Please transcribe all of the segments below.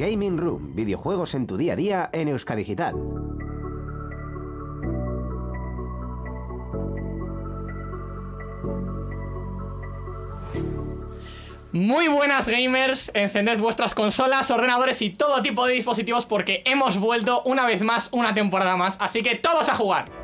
Gaming Room, videojuegos en tu día a día en Euskadigital. Muy buenas gamers, encended vuestras consolas, ordenadores y todo tipo de dispositivos porque hemos vuelto una vez más, una temporada más, así que todos a jugar.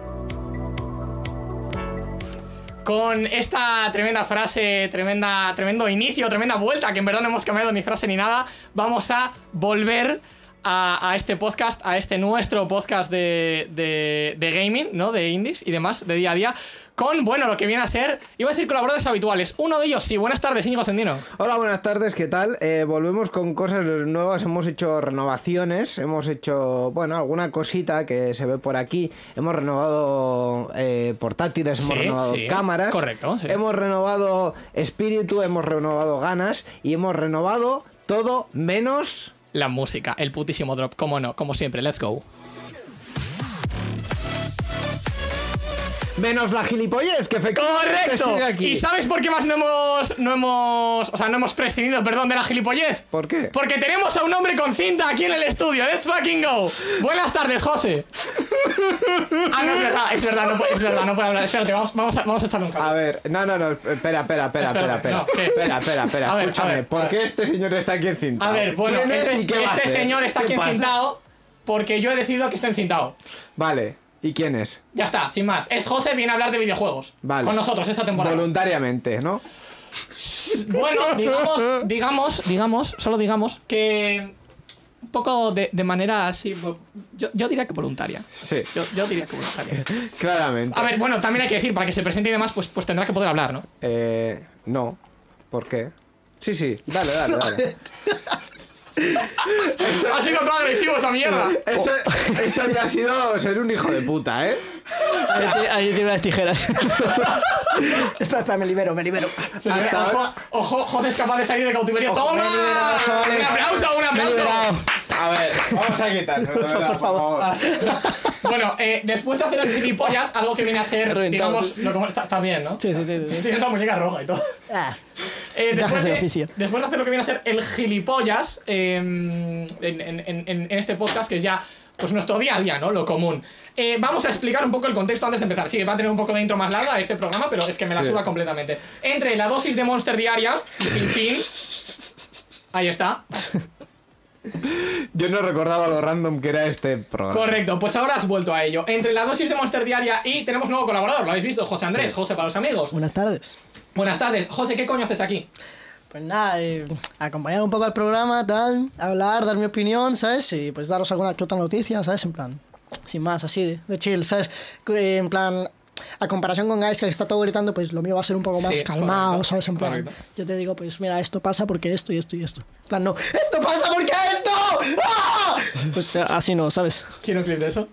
Con esta tremenda frase, tremenda, tremendo inicio, tremenda vuelta, que en verdad no hemos cambiado ni frase ni nada, vamos a volver a, este podcast, a este nuestro podcast de, de, de gaming, ¿no? De indies y demás, de día a día, con, bueno, lo que viene a ser, iba a decir colaboradores habituales. Uno de ellos, sí, buenas tardes, Íñigo Sendino. Hola, buenas tardes, ¿qué tal? Eh, volvemos con cosas nuevas, hemos hecho renovaciones, hemos hecho, bueno, alguna cosita que se ve por aquí, hemos renovado eh, portátiles, hemos Sí, renovado sí, cámaras, correcto, sí. hemos renovado espíritu, hemos renovado ganas y hemos renovado todo menos... La música, el putísimo drop, como no, como siempre, let's go. Menos la gilipollez que, fe- que ¡Correcto! aquí. ¿Y sabes por qué más no hemos, no hemos, o sea, no hemos prescindido, perdón, de la gilipollez? ¿Por qué? Porque tenemos a un hombre con cinta aquí en el estudio. Let's fucking go. Buenas tardes, José. Ah, no, es verdad, es verdad, no puede, es verdad, no puede hablar. Espérate, vamos, vamos, a, vamos a cable. A ver, no, no, no, espera, espera, espera, espera, espera, espera, espera, espera, A ver, a escúchame, ver, ¿por a qué ver. este señor está aquí encintado? A ver, bueno, ¿Quién es este, a este señor está ¿Qué aquí encintado porque yo he decidido que está encintado. Vale, ¿y quién es? Ya está, sin más. Es José, viene a hablar de videojuegos. Vale. Con nosotros esta temporada. Voluntariamente, ¿no? Bueno, digamos, digamos, digamos, solo digamos que un poco de, de manera así, yo, yo diría que voluntaria. Sí, Yo, yo diría que voluntaria. claramente. A ver, bueno, también hay que decir, para que se presente y demás, pues, pues tendrá que poder hablar, ¿no? Eh, no. ¿Por qué? Sí, sí, dale, dale, dale. Ha sido todo agresivo esa mierda. Eso, eso había sido ser un hijo de puta, ¿eh? Ahí tiene, ahí tiene unas tijeras. espera, espera, me libero, me libero. Hasta ojo, ahora- ojo, José es capaz de salir de cautiverio. ¡Toma! me he liberado. ¡Un aplauso, un aplauso! A ver, vamos a quitarnos, de verdad, por favor. Bueno, eh, después de hacer el gilipollas, algo que viene a ser, digamos, lo que está, está bien, ¿no? Sí, sí, sí. sí. Tienes la muñeca roja y todo. Ah, Eh, después, de de, oficio. después de hacer lo que viene a ser el gilipollas eh, en, en- en- en- en este podcast, que es ya pues nuestro día a día, ¿no? Lo común. Eh, vamos a explicar un poco el contexto antes de empezar. Sí, va a tener un poco de intro más larga este programa, pero es que me la Sí. suba completamente. Entre la dosis de Monster diaria, fin, fin. Ahí está. Yo no recordaba lo random que era este programa. Correcto, pues ahora has vuelto a ello. Entre la dosis de Monster diaria y tenemos nuevo colaborador, ¿lo habéis visto? José Andrés, José para los amigos. buenas tardes. Buenas tardes. José, ¿qué coño haces aquí? Pues nada, eh, acompañar un poco al programa, tal, hablar, dar mi opinión, ¿sabes? Y pues daros alguna que otra noticia, ¿sabes? En plan, sin más, así de, de chill, ¿sabes? Eh, En plan, a comparación con Guys que está todo gritando, pues lo mío va a ser un poco más Sí, calmado, correcto, ¿sabes? En plan, correcto. yo te digo, pues mira, esto pasa porque esto y esto y esto. En plan, no, ¡esto pasa porque esto! ¡Ah! Pues así no, ¿sabes? ¿Quiero un clip de eso?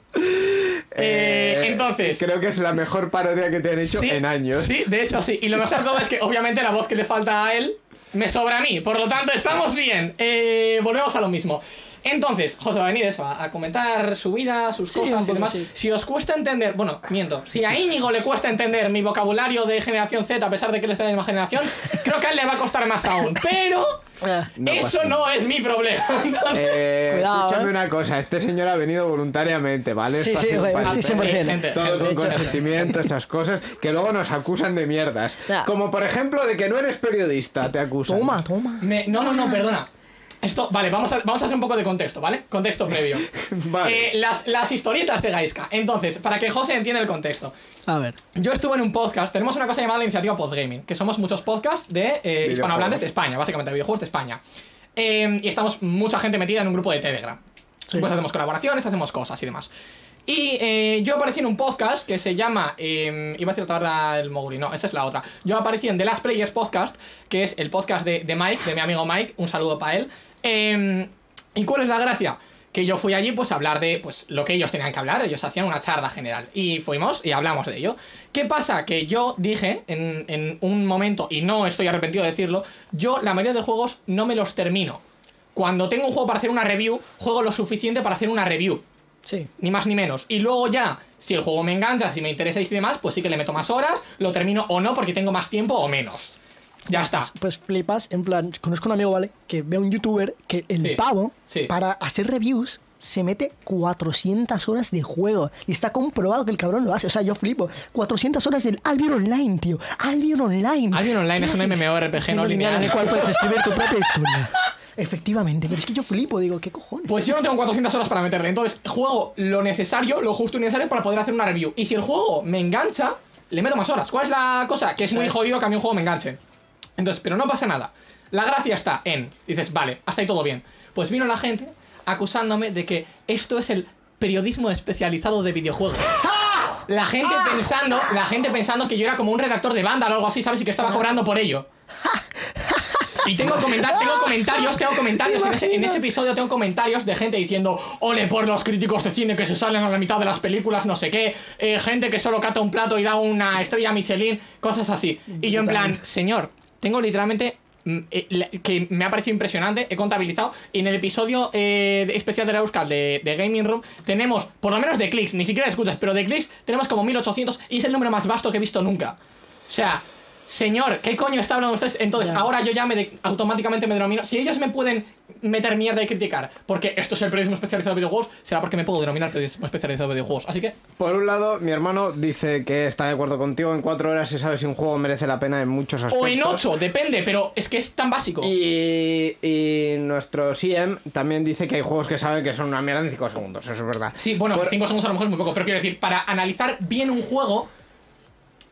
Eh, entonces. Creo que es la mejor parodia que te han hecho Sí, en años. Sí, de hecho sí. Y lo mejor de todo es que obviamente la voz que le falta a él me sobra a mí. Por lo tanto, estamos bien. Eh, volvemos a lo mismo. Entonces, José va a venir eso, a, a comentar su vida, sus Sí, cosas y demás. sí. Si os cuesta entender, bueno, miento, si a Íñigo le cuesta entender mi vocabulario de generación Z, a pesar de que él está en la misma generación, creo que a él le va a costar más aún. Pero Ah, No eso pasa no es mi problema. Entonces, Eh, Cuidado, escúchame eh. una cosa, este señor ha venido voluntariamente, ¿vale? Sí, sí, para sí, el 100%. pez, gente, Todo gente. con hecho- consentimiento, estas cosas, que luego nos acusan de mierdas. Ya. Como por ejemplo de que no eres periodista, te acusan. Toma, toma. me- no, no, no, perdona. Esto, vale, vamos a, vamos a hacer un poco de contexto, ¿vale? Contexto previo. Vale. Eh, las, las historietas de Gaiska. Entonces, para que José entienda el contexto. A ver. Yo estuve en un podcast, tenemos una cosa llamada la iniciativa Podgaming, que somos muchos podcasts de eh, hispanohablantes de España, básicamente, de videojuegos de España. Eh, y estamos mucha gente metida en un grupo de Telegram. Sí. Pues hacemos colaboraciones, hacemos cosas y demás. Y eh, yo aparecí en un podcast que se llama. eh, iba a decir otra hora el Moguri, no, esa es la otra. Yo aparecí en The Last Players Podcast, que es el podcast de, de Mike, de mi amigo Mike. Un saludo para él. Eh, ¿Y cuál es la gracia? Que yo fui allí pues a hablar de pues lo que ellos tenían que hablar, ellos hacían una charla general y fuimos y hablamos de ello. ¿Qué pasa? Que yo dije en, en un momento, y no estoy arrepentido de decirlo, yo la mayoría de juegos no me los termino. Cuando tengo un juego para hacer una review, juego lo suficiente para hacer una review Sí. ni más ni menos. Y luego ya, si el juego me engancha, si me interesa y demás, pues sí que le meto más horas, lo termino o no porque tengo más tiempo o menos. Ya está. Pues, flipas, en plan, conozco un amigo, ¿vale? Que ve a un youtuber que el Sí, pavo, sí. para hacer reviews, se mete 400 horas de juego. Y está comprobado que el cabrón lo hace. O sea, yo flipo. 400 horas del Albion Online, tío. Albion Online. Albion Online ¿Qué es un? MMORPG no lineal. En el cual puedes escribir tu propia historia. Efectivamente, pero es que yo flipo, digo, ¿qué cojones? Pues yo no tengo 400 horas para meterle. Entonces, juego lo necesario, lo justo y necesario para poder hacer una review. Y si el juego me engancha, le meto más horas. ¿Cuál es la cosa? Que es muy jodido que a mí un juego me enganche. Entonces, pero no pasa nada. La gracia está en. Dices, vale, hasta ahí todo bien. Pues vino la gente acusándome de que esto es el periodismo especializado de videojuegos. La gente pensando, la gente pensando que yo era como un redactor de banda o algo así, ¿sabes? Y que estaba cobrando por ello. Y tengo, comenta- tengo comentarios, tengo comentarios en ese, en ese episodio tengo comentarios de gente diciendo ole por los críticos de cine que se salen a la mitad de las películas, no sé qué, eh, gente que solo cata un plato y da una estrella Michelin, cosas así. Y yo en plan, señor, tengo literalmente mm, eh, que me ha parecido impresionante, he contabilizado y en el episodio eh, especial de la Euskal de, Gaming Room tenemos, por lo menos de clics, ni siquiera escuchas, pero de clics tenemos como 1800 y es el número más vasto que he visto nunca. O sea, señor, ¿qué coño está hablando ustedes? Entonces, Ya. ahora yo ya me de- automáticamente me denomino. Si ellos me pueden meter mierda y criticar porque esto es el periodismo especializado de videojuegos, será porque me puedo denominar periodismo especializado de videojuegos. Así que, Por un lado, mi hermano dice que está de acuerdo contigo. En cuatro horas se sabe si un juego merece la pena en muchos aspectos. o en 8, depende, pero es que es tan básico. Y, y nuestro CM también dice que hay juegos que saben que son una mierda en 5 segundos, eso es verdad. Sí, bueno, Por- 5 segundos a lo mejor es muy poco, pero quiero decir, para analizar bien un juego,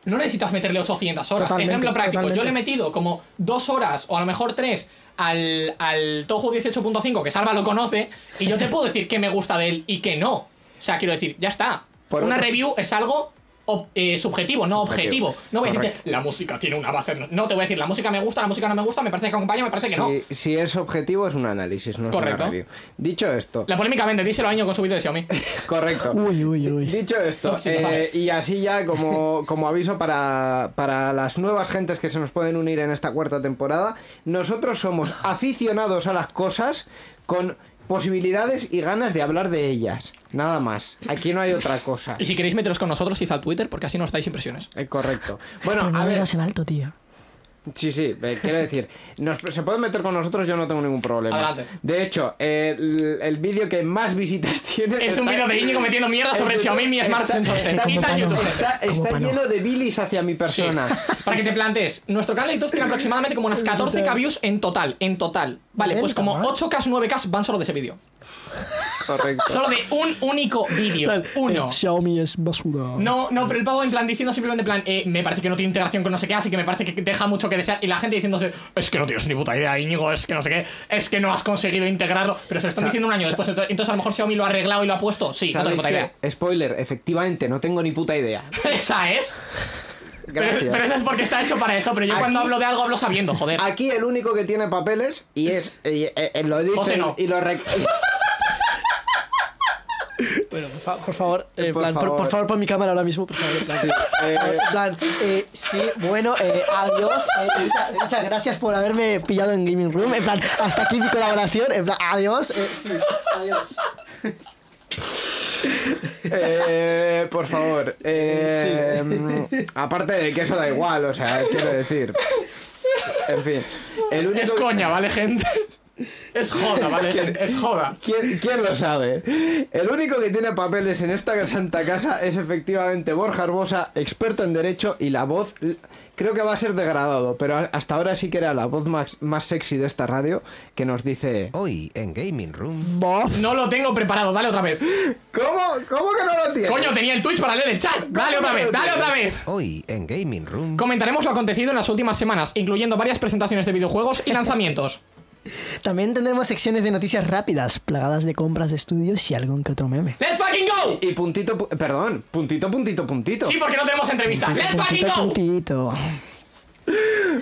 no necesitas meterle 800 horas. Totalmente, Ejemplo práctico, yo le he metido como 2 horas o a lo mejor 3 al, al Touhou 18.5, que Salva lo conoce, y yo te puedo decir que me gusta de él y que no. O sea, quiero decir, ya está. Por Una review es algo ob- eh, subjetivo, no Subjetivo. objetivo. No voy a decirte, la música tiene una base. No te voy a decir, la música me gusta, la música no me gusta, me parece que acompaña, me parece que no. Si, si es objetivo, es un análisis, no es Correcto. una review. Dicho esto, La polémica vende, díselo a Año con su vídeo de Xiaomi. correcto. Uy, uy, uy. Dicho esto, No, eh, y así ya como, como aviso para, para las nuevas gentes que se nos pueden unir en esta cuarta temporada, nosotros somos aficionados a las cosas con posibilidades y ganas de hablar de ellas. Nada más. Aquí no hay otra cosa. Y si queréis meteros con nosotros, id al Twitter, porque así nos dais impresiones. Eh, correcto. Bueno, Pero no a ver, en alto, tío. Sí, sí, eh, quiero decir, nos- se pueden meter con nosotros, yo no tengo ningún problema. Adelante. De hecho, el, el vídeo que más visitas tiene. Es un vídeo de Íñigo metiendo mierda sobre Xiaomi Mi Smart está- Sensor está- 6. Id al como YouTube. Está, Como está pano. lleno de bilis hacia mi persona. Para que te plantees, nuestro canal de YouTube tiene aproximadamente como unas 14k views en total, en total. Vale, pues como 8k, 9k van solo de ese vídeo. Correcto. Solo de un único vídeo. Uno. Eh, Xiaomi es basura. No, no, pero el pavo en plan diciendo simplemente en plan, eh, me parece que no tiene integración con no sé qué, así que me parece que deja mucho que desear. Y la gente diciéndose, es que no tienes ni puta idea, Íñigo, es que no sé qué, es que no has conseguido integrarlo. Pero se lo están diciendo un año después, entonces a lo mejor Xiaomi lo ha arreglado y lo ha puesto. Sí, no tengo ¿Sabéis puta idea. Spoiler, efectivamente, no tengo ni puta idea. Esa es. Pero, pero eso es porque está hecho para eso. Pero yo cuando hablo de algo hablo sabiendo, joder. Aquí el único que tiene papeles y es. y, eh, eh, lo dice José no. y lo Bueno, por, fa- por favor, eh, Por plan, favor. por favor, pon mi cámara ahora mismo, por favor. en plan. Sí, eh, plan, eh, sí, bueno, eh, adiós. eh, muchas- muchas gracias por haberme pillado en Gaming Room. En plan, hasta aquí mi colaboración. En plan, adiós. eh, sí, adiós. Eh, por favor. eh, mm, Aparte de que eso da igual, o sea, quiero decir. En fin. El único Es coña, ¿vale, gente? Es joda, ¿vale? Es joda. ¿Quién, quién lo sabe? El único que tiene papeles en esta santa casa es efectivamente Borja Arbosa, experto en derecho y la voz. Creo que va a ser degradado, pero hasta ahora sí que era la voz más, más sexy de esta radio que nos dice. Hoy en Gaming Room. Bof. No lo tengo preparado, dale otra vez. ¿Cómo? ¿Cómo que no lo tienes? Coño, tenía el Twitch para leer el chat. Dale otra vez, dale otra vez. Hoy en Gaming Room. Comentaremos lo acontecido en las últimas semanas, incluyendo varias presentaciones de videojuegos y lanzamientos. También tendremos secciones de noticias rápidas, plagadas de compras de estudios y algún que otro meme. ¡Let's fucking go! Y puntito, pu- perdón, puntito, puntito, puntito. Sí, porque no tenemos entrevista. ¡Let's fucking Puntito, go! puntito.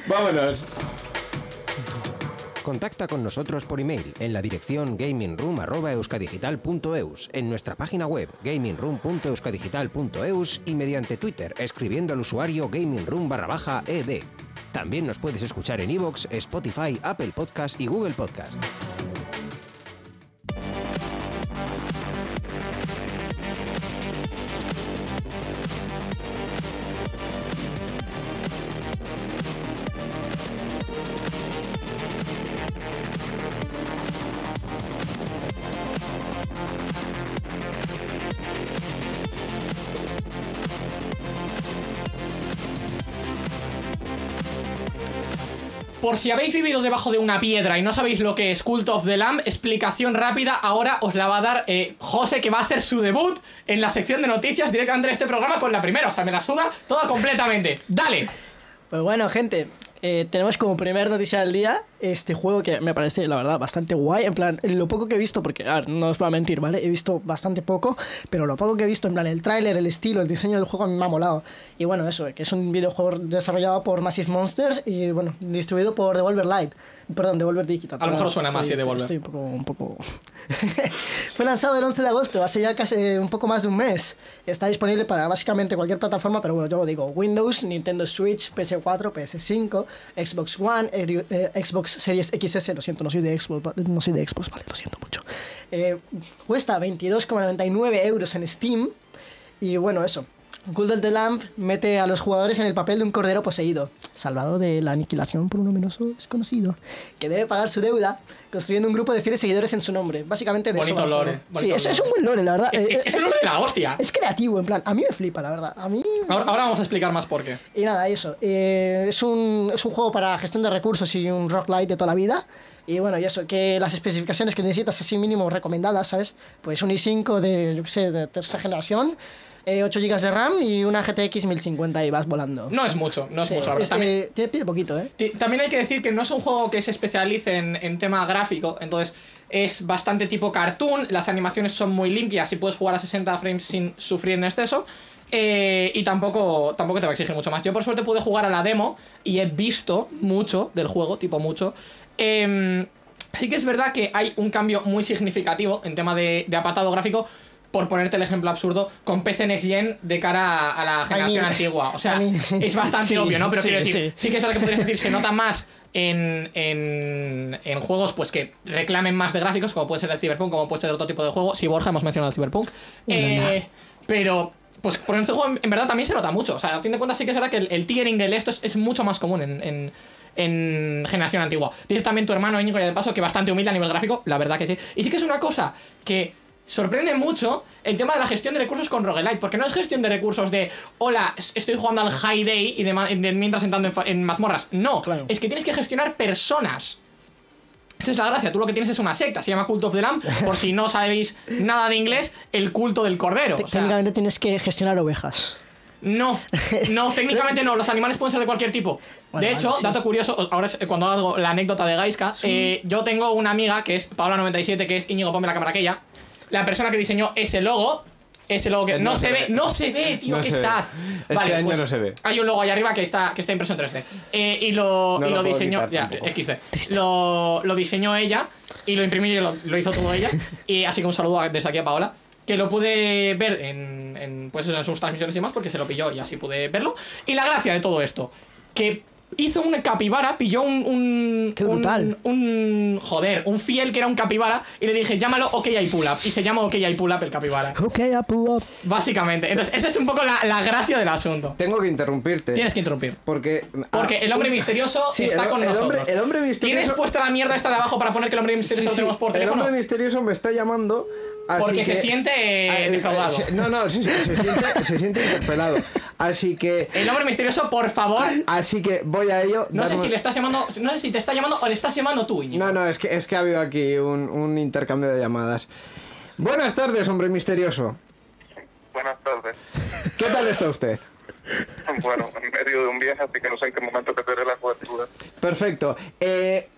Vámonos. Contacta con nosotros por email en la dirección gamingroom.euskadigital.eus, en nuestra página web gamingroom.euskadigital.eus y mediante Twitter escribiendo al usuario gamingroom barra baja ed. También nos puedes escuchar en iVoox, Spotify, Apple Podcast y Google Podcast. Por si habéis vivido debajo de una piedra y no sabéis lo que es Cult of the Lamb, explicación rápida, ahora os la va a dar eh, José, que va a hacer su debut en la sección de noticias directamente de este programa con la primera. O sea, me la suda toda completamente. Dale. Pues bueno, gente, eh, tenemos como primer noticia del día este juego que me parece, la verdad, bastante guay. En plan, lo poco que he visto, porque, a ver, no os voy a mentir, ¿vale? He visto bastante poco, pero lo poco que he visto, en plan, el tráiler, el estilo, el diseño del juego me ha molado. Y bueno, eso, que es un videojuego desarrollado por Massive Monsters y, bueno, distribuido por Devolver Light. Perdón, Devolver Digital. A lo mejor suena Estoy- más, sí, Devolver. Estoy un poco... Un poco... Fue lanzado el 11 de agosto, hace ya casi un poco más de un mes. Está disponible para básicamente cualquier plataforma, pero bueno, yo lo digo, Windows, Nintendo Switch, PS4, PS5, Xbox One, eh, eh, Xbox Series XS, lo siento, no soy de Xbox, no soy de Xbox, vale, lo siento mucho. Eh, cuesta 22,99 euros en Steam y bueno, eso. Of the Lamp mete a los jugadores en el papel de un cordero poseído, salvado de la aniquilación por un ominoso desconocido, que debe pagar su deuda construyendo un grupo de fieles seguidores en su nombre. Básicamente de Bonito eso lore, juego. Sí, bonito es, es lore. un buen lore, la verdad. Es- Eh, es- es un lore de la hostia. Es creativo, en plan. A mí me flipa, la verdad. A mí. Ahora, ahora vamos a explicar más por qué. Y nada, eso. eh, es, un, es un juego para gestión de recursos y un roguelite de toda la vida. Y bueno, y eso, que las especificaciones que necesitas así mínimo recomendadas, ¿sabes? Pues un i5 de, yo qué sé, de tercera generación, eh, 8 GB de RAM y una GTX 1050 y vas volando. No es mucho, no es Sí, mucho. la verdad. es También- pide poquito, ¿eh? También hay que decir que no es un juego que se especialice en, en tema gráfico, entonces es bastante tipo cartoon, las animaciones son muy limpias y puedes jugar a 60 frames sin sufrir en exceso. eh, y tampoco, tampoco te va a exigir mucho más. Yo por suerte pude jugar a la demo y he visto mucho del juego, tipo mucho. Em, sí que es verdad que hay un cambio muy significativo en tema de, de apartado gráfico. Por ponerte el ejemplo absurdo, con PC Next Gen de cara a, a la generación mean, antigua. O sea, I mean, es bastante sí, obvio, ¿no? Pero sí, quiero decir, sí. sí que es verdad que podrías decir, se nota más en, en, en juegos pues que reclamen más de gráficos, como puede ser el Cyberpunk, como puede ser otro tipo de juego. Si Borja hemos mencionado el Cyberpunk. Eh, pero, pues por este juego en, en verdad también se nota mucho. O sea, a fin de cuentas sí que es verdad que el, el tiering del esto es, es mucho más común en, en, en generación antigua. Dice también tu hermano Íñigo y de paso que bastante humilde a nivel gráfico, la verdad que sí. Y sí que es una cosa que sorprende mucho el tema de la gestión de recursos con roguelite, porque no es gestión de recursos de, hola, estoy jugando al High Day y de, mientras entrando en, mazmorras. No, Claro. es que tienes que gestionar personas. Esa es la gracia, tú lo que tienes es una secta, se llama Cult of the Lamb, por si no sabéis nada de inglés, el culto del cordero. Te- O sea, Técnicamente tienes que gestionar ovejas. no, no, técnicamente no, los animales pueden ser de cualquier tipo. Bueno, de hecho, sí. dato curioso, ahora es cuando hago la anécdota de Gaiska, eh, yo tengo una amiga que es Paola97, que es Íñigo, ponme la cámara aquella, la persona que diseñó ese logo, ese logo que Eh, no, no se se ve, ve. no se ve, tío, No qué sad. Este Vale, año pues no se ve. hay un logo ahí arriba que está, que está impreso en 3D. Eh, y lo, No y lo diseñó, ya, tampoco. XD. Lo, lo diseñó ella y lo imprimió y lo, lo hizo todo ella. y así que un saludo a- desde aquí a Paola. Que lo pude ver en, en, pues eso, en sus transmisiones y demás, porque se lo pilló y así pude verlo. Y la gracia de todo esto, que hizo un capibara, pilló un. un Qué brutal. Un, Joder, un fiel que era un capibara, y le dije, llámalo OK I Pull Up. Y se llama OK I Pull Up el capibara. Ok, I pull up. Básicamente. Entonces, esa es un poco la, la gracia del asunto. Tengo que interrumpirte. Tienes que interrumpir. Porque. Porque ah, el hombre misterioso Sí, está el- con el nosotros. hombre- el hombre misterioso- ¿Tienes puesta la mierda esta de abajo para poner que el hombre sí, misterioso lo sí, tenemos por el teléfono? hombre misterioso me está llamando. Así Porque se siente Ah, eh, defraudado. se- no, no, sí, sí, se, siente, se siente interpelado. Así que. El hombre misterioso, por favor. Así que voy a ello. No sé si le estás llamando. No sé si te está llamando o le estás llamando tú, Íñigo. No, no, es que, es que ha habido aquí un, un intercambio de llamadas. Buenas tardes, hombre misterioso. Buenas tardes. ¿Qué tal está usted? Bueno, en medio de un viaje, así que no sé en qué momento te perderé la cobertura. Perfecto. Eh,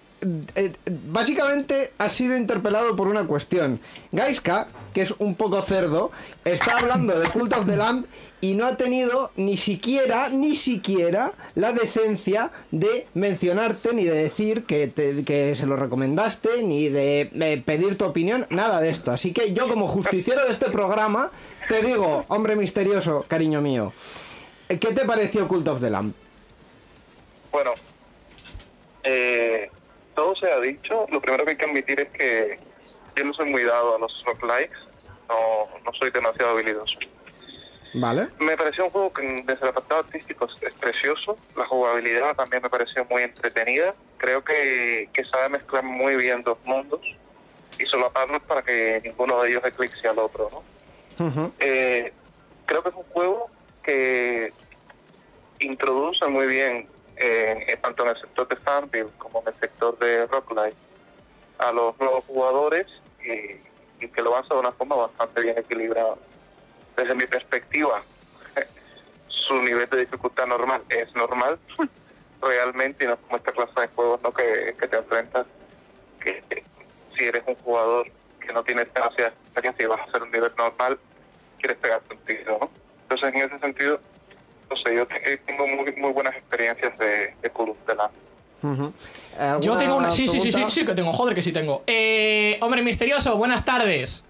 básicamente ha sido interpelado por una cuestión. Gaiska, que es un poco cerdo, está hablando de Cult of the Lamb y no ha tenido ni siquiera, ni siquiera la decencia de mencionarte, ni de decir que, que se lo recomendaste, ni de eh, pedir tu opinión, nada de esto. Así que yo como justiciero de este programa, te digo, hombre misterioso, cariño mío, ¿qué te pareció Cult of the Lamb? Bueno, eh, todo se ha dicho. Lo primero que hay que admitir es que yo no soy muy dado a los roguelikes. No, no soy demasiado habilidoso. ¿Vale? Me pareció un juego que desde el apartado artístico es- precioso. La jugabilidad también me pareció muy entretenida. Creo que, que sabe mezclar muy bien dos mundos y solaparlos para que ninguno de ellos eclipse al otro, ¿no? Ujú. Eh, creo que es un juego que introduce muy bien eh, eh, tanto en el sector de Farmville como en el sector de Rocklight, a los nuevos jugadores y, y que lo hace de una forma bastante bien equilibrada. Desde mi perspectiva, su nivel de dificultad normal es normal, realmente, y no es como esta clase de juegos ¿no? que, que te enfrentas, que si eres un jugador que no tiene demasiada experiencia y vas a hacer un nivel normal, quieres pegarte un tiro, ¿no? Entonces, en ese sentido, yo te- tengo muy, muy buenas experiencias de, de. Yo ¿Alguna tengo una. Sí, sí, sí, sí, sí que tengo. Joder, que sí tengo. Eh, hombre misterioso, buenas tardes.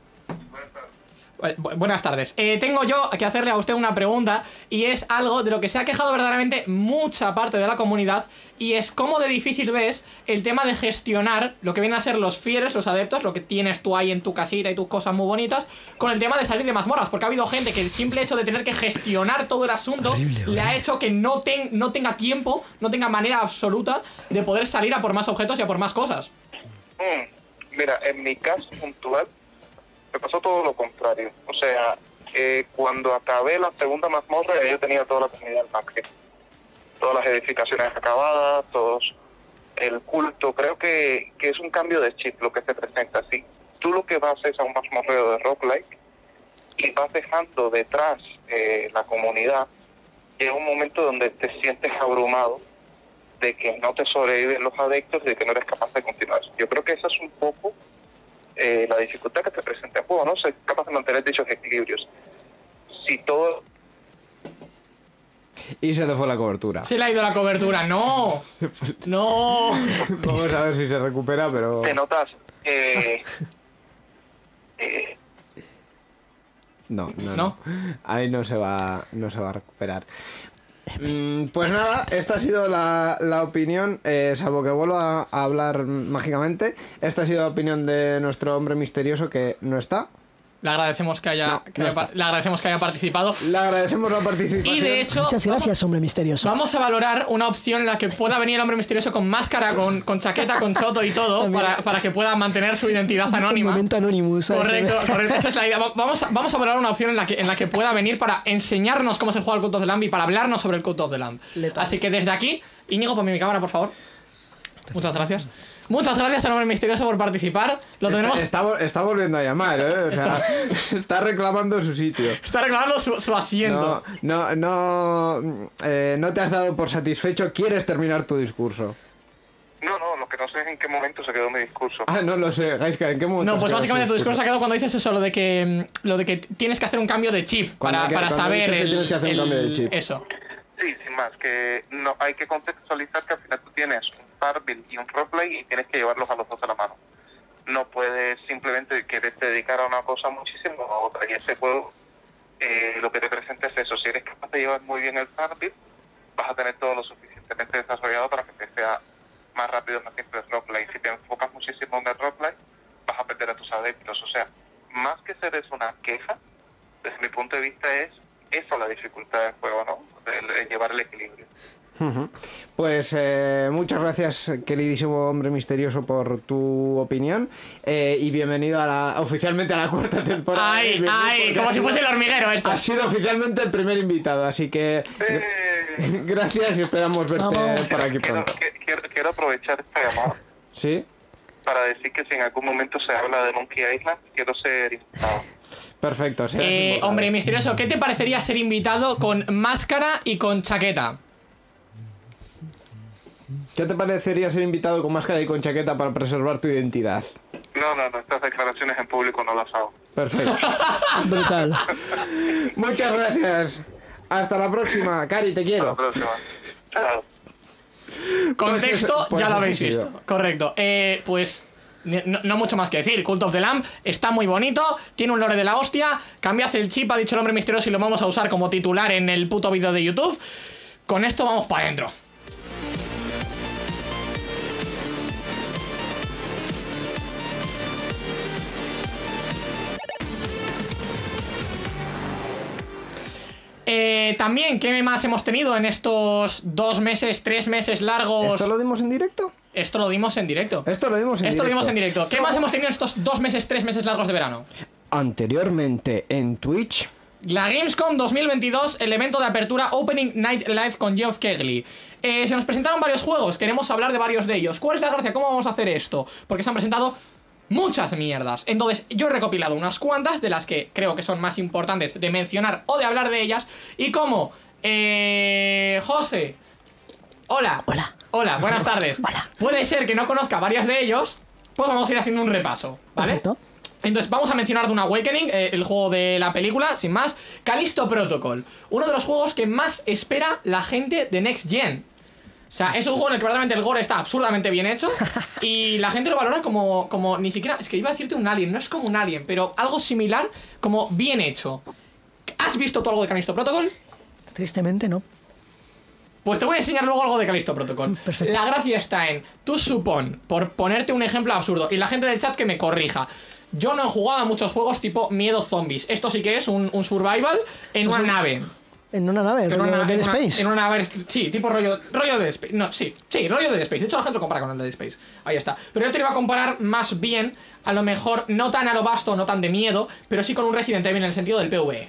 Bu- bu- Buenas tardes. Eh, tengo yo que hacerle a usted una pregunta y es algo de lo que se ha quejado verdaderamente mucha parte de la comunidad y es cómo de difícil ves el tema de gestionar lo que vienen a ser los fieles, los adeptos, lo que tienes tú ahí en tu casita y tus cosas muy bonitas, con el tema de salir de mazmorras, porque ha habido gente que el simple hecho de tener que gestionar todo el asunto le ha hecho que no, ten- no tenga tiempo, no tenga manera absoluta de poder salir a por más objetos y a por más cosas. Mm, Mira, en mi caso puntual, me pasó todo lo O sea, eh, cuando acabé la segunda mazmorra, yo tenía toda la comunidad al máximo. Todas las edificaciones acabadas, todos el culto. Creo que, que es un cambio de chip lo que se presenta así. Tú lo que vas es a un mazmorreo de roguelike y vas dejando detrás eh, la comunidad. Llega un momento donde te sientes abrumado de que no te sobreviven los adeptos y de que no eres capaz de continuar. Yo creo que esa es un poco eh, la dificultad que te presenta el juego, ¿no? Ser capaz de mantener dichos equilibrios. Si todo Y se le fue la cobertura. Se le ha ido la cobertura, no. No. Vamos a ver si se recupera, pero... te notas eh, eh, No, no, ¿No? no. Ahí no se va, no se va a recuperar. Mm, Pues nada, esta ha sido la, opinión, eh, salvo que vuelva a hablar mágicamente. Esta ha sido la opinión de nuestro hombre misterioso que no está. Le agradecemos que haya, No, que no haya le agradecemos que haya participado. Le agradecemos la participación. Y de hecho, Muchas gracias, hombre misterioso. vamos a valorar una opción en la que pueda venir el hombre misterioso con máscara, con, con chaqueta, con choto y todo, para, para que pueda mantener su identidad Un anónima. momento Anonymous. Correcto, correcto, esa es la idea. Va- Vamos a, vamos a valorar una opción en la, que, en la que pueda venir para enseñarnos cómo se juega el Cult of the Lamb y para hablarnos sobre el Cult of the Lamb. Letal. Así que desde aquí, Íñigo, ponme mi cámara, por favor. Muchas gracias. Muchas gracias al hombre misterioso por participar. Lo tendremos. Está, está, está volviendo a llamar, ¿eh? O sea, está reclamando su sitio. Está reclamando su, su asiento. No, no, no, eh, no te has dado por satisfecho. ¿Quieres terminar tu discurso? no, no, lo que no sé es en qué momento se quedó mi discurso. Ah, no lo sé, Gaiska, ¿en qué momento? No, pues básicamente tu discurso ha quedado cuando dices eso, lo de que mm, lo de que tienes que hacer un cambio de chip Cuando para, que- para saber dices que el, tienes que hacer un el- cambio de chip. eso. Sí, sin más, que no hay que contextualizar que al final tú tienes un Y un roleplay y tienes que llevarlos a los dos de la mano. No puedes simplemente quererte dedicar a una cosa muchísimo a otra. Y este juego eh, lo que te presenta es eso. Si eres capaz de llevar muy bien el Farmville, vas a tener todo lo suficientemente desarrollado para que te sea más rápido, más simple el roleplay. Si te enfocas muchísimo en el roleplay, vas a perder a tus adeptos. O sea, más que ser es una queja, desde mi punto de vista es esa la dificultad del juego, ¿no? El, el llevar el equilibrio. Pues eh, muchas gracias, queridísimo hombre misterioso, por tu opinión eh, y bienvenido a la, oficialmente a la cuarta temporada. Ay, ay, como si sido- fuese el hormiguero esto. Has sido oficialmente el primer invitado, así que Eh, gracias y esperamos verte Vamos. por aquí quiero, pronto. quiero, quiero aprovechar esta llamada ¿Sí? para decir que si en algún momento se habla de Monkey Island, quiero ser invitado. Perfecto. Eh, hombre misterioso, ¿qué te parecería ser invitado con máscara y con chaqueta? ¿Qué te parecería ser invitado con máscara y con chaqueta para preservar tu identidad? No, no, no, estas declaraciones en público no las hago. Perfecto. Brutal. Muchas gracias. Hasta la próxima. Cari, te Hasta la quiero. próxima. Chao. Contexto, eso- pues ya lo habéis visto. Correcto. Eh, pues. No, no mucho más que decir, Cult of the Lamb está muy bonito, tiene un lore de la hostia, cambiad el chip, ha dicho el hombre misterioso y lo vamos a usar como titular en el puto vídeo de YouTube. Con esto vamos para adentro. Eh, también, ¿qué más hemos tenido en estos dos meses, tres meses largos? ¿Esto lo dimos en directo? Esto lo dimos en directo. Esto lo dimos en Esto lo directo. dimos en directo. ¿Qué más hemos tenido en estos dos meses, tres meses largos de verano? Anteriormente en Twitch La Gamescom 2022, el evento de apertura Opening Night Live con Geoff Keighley. Eh, se nos presentaron varios juegos, queremos hablar de varios de ellos. ¿Cuál es la gracia? ¿Cómo vamos a hacer esto? Porque se han presentado muchas mierdas. Entonces, yo he recopilado unas cuantas de las que creo que son más importantes de mencionar o de hablar de ellas. Y como, eh, José, hola. Hola. Hola, buenas tardes. Hola. Puede ser que no conozca varias de ellos, pues vamos a ir haciendo un repaso, ¿vale? Perfecto. Entonces vamos a mencionar de un Awakening, eh, el juego de la película, sin más, Callisto Protocol, uno de los juegos que más espera la gente de Next Gen. O sea, es un juego en el que verdaderamente el gore está absurdamente bien hecho y la gente lo valora como, como ni siquiera, es que iba a decirte un alien, no es como un alien, pero algo similar como bien hecho. ¿Has visto tú algo de Callisto Protocol? Tristemente no. Pues te voy a enseñar luego algo de Callisto Protocol. Perfecto. La gracia está en, tú supón, por ponerte un ejemplo absurdo, y la gente del chat que me corrija. Yo no he jugado a muchos juegos tipo Miedo Zombies. Esto sí que es un, un survival en una nave. En una nave, En una, Dead en una- Space. en una nave. Sí, tipo rollo, rollo de Space. No, sí, sí, rollo de Space. De hecho, la gente lo compara con el de Space. Ahí está. Pero yo te lo iba a comparar más bien, a lo mejor, no tan a lo vasto, no tan de miedo, pero sí con un Resident Evil en el sentido del PvE.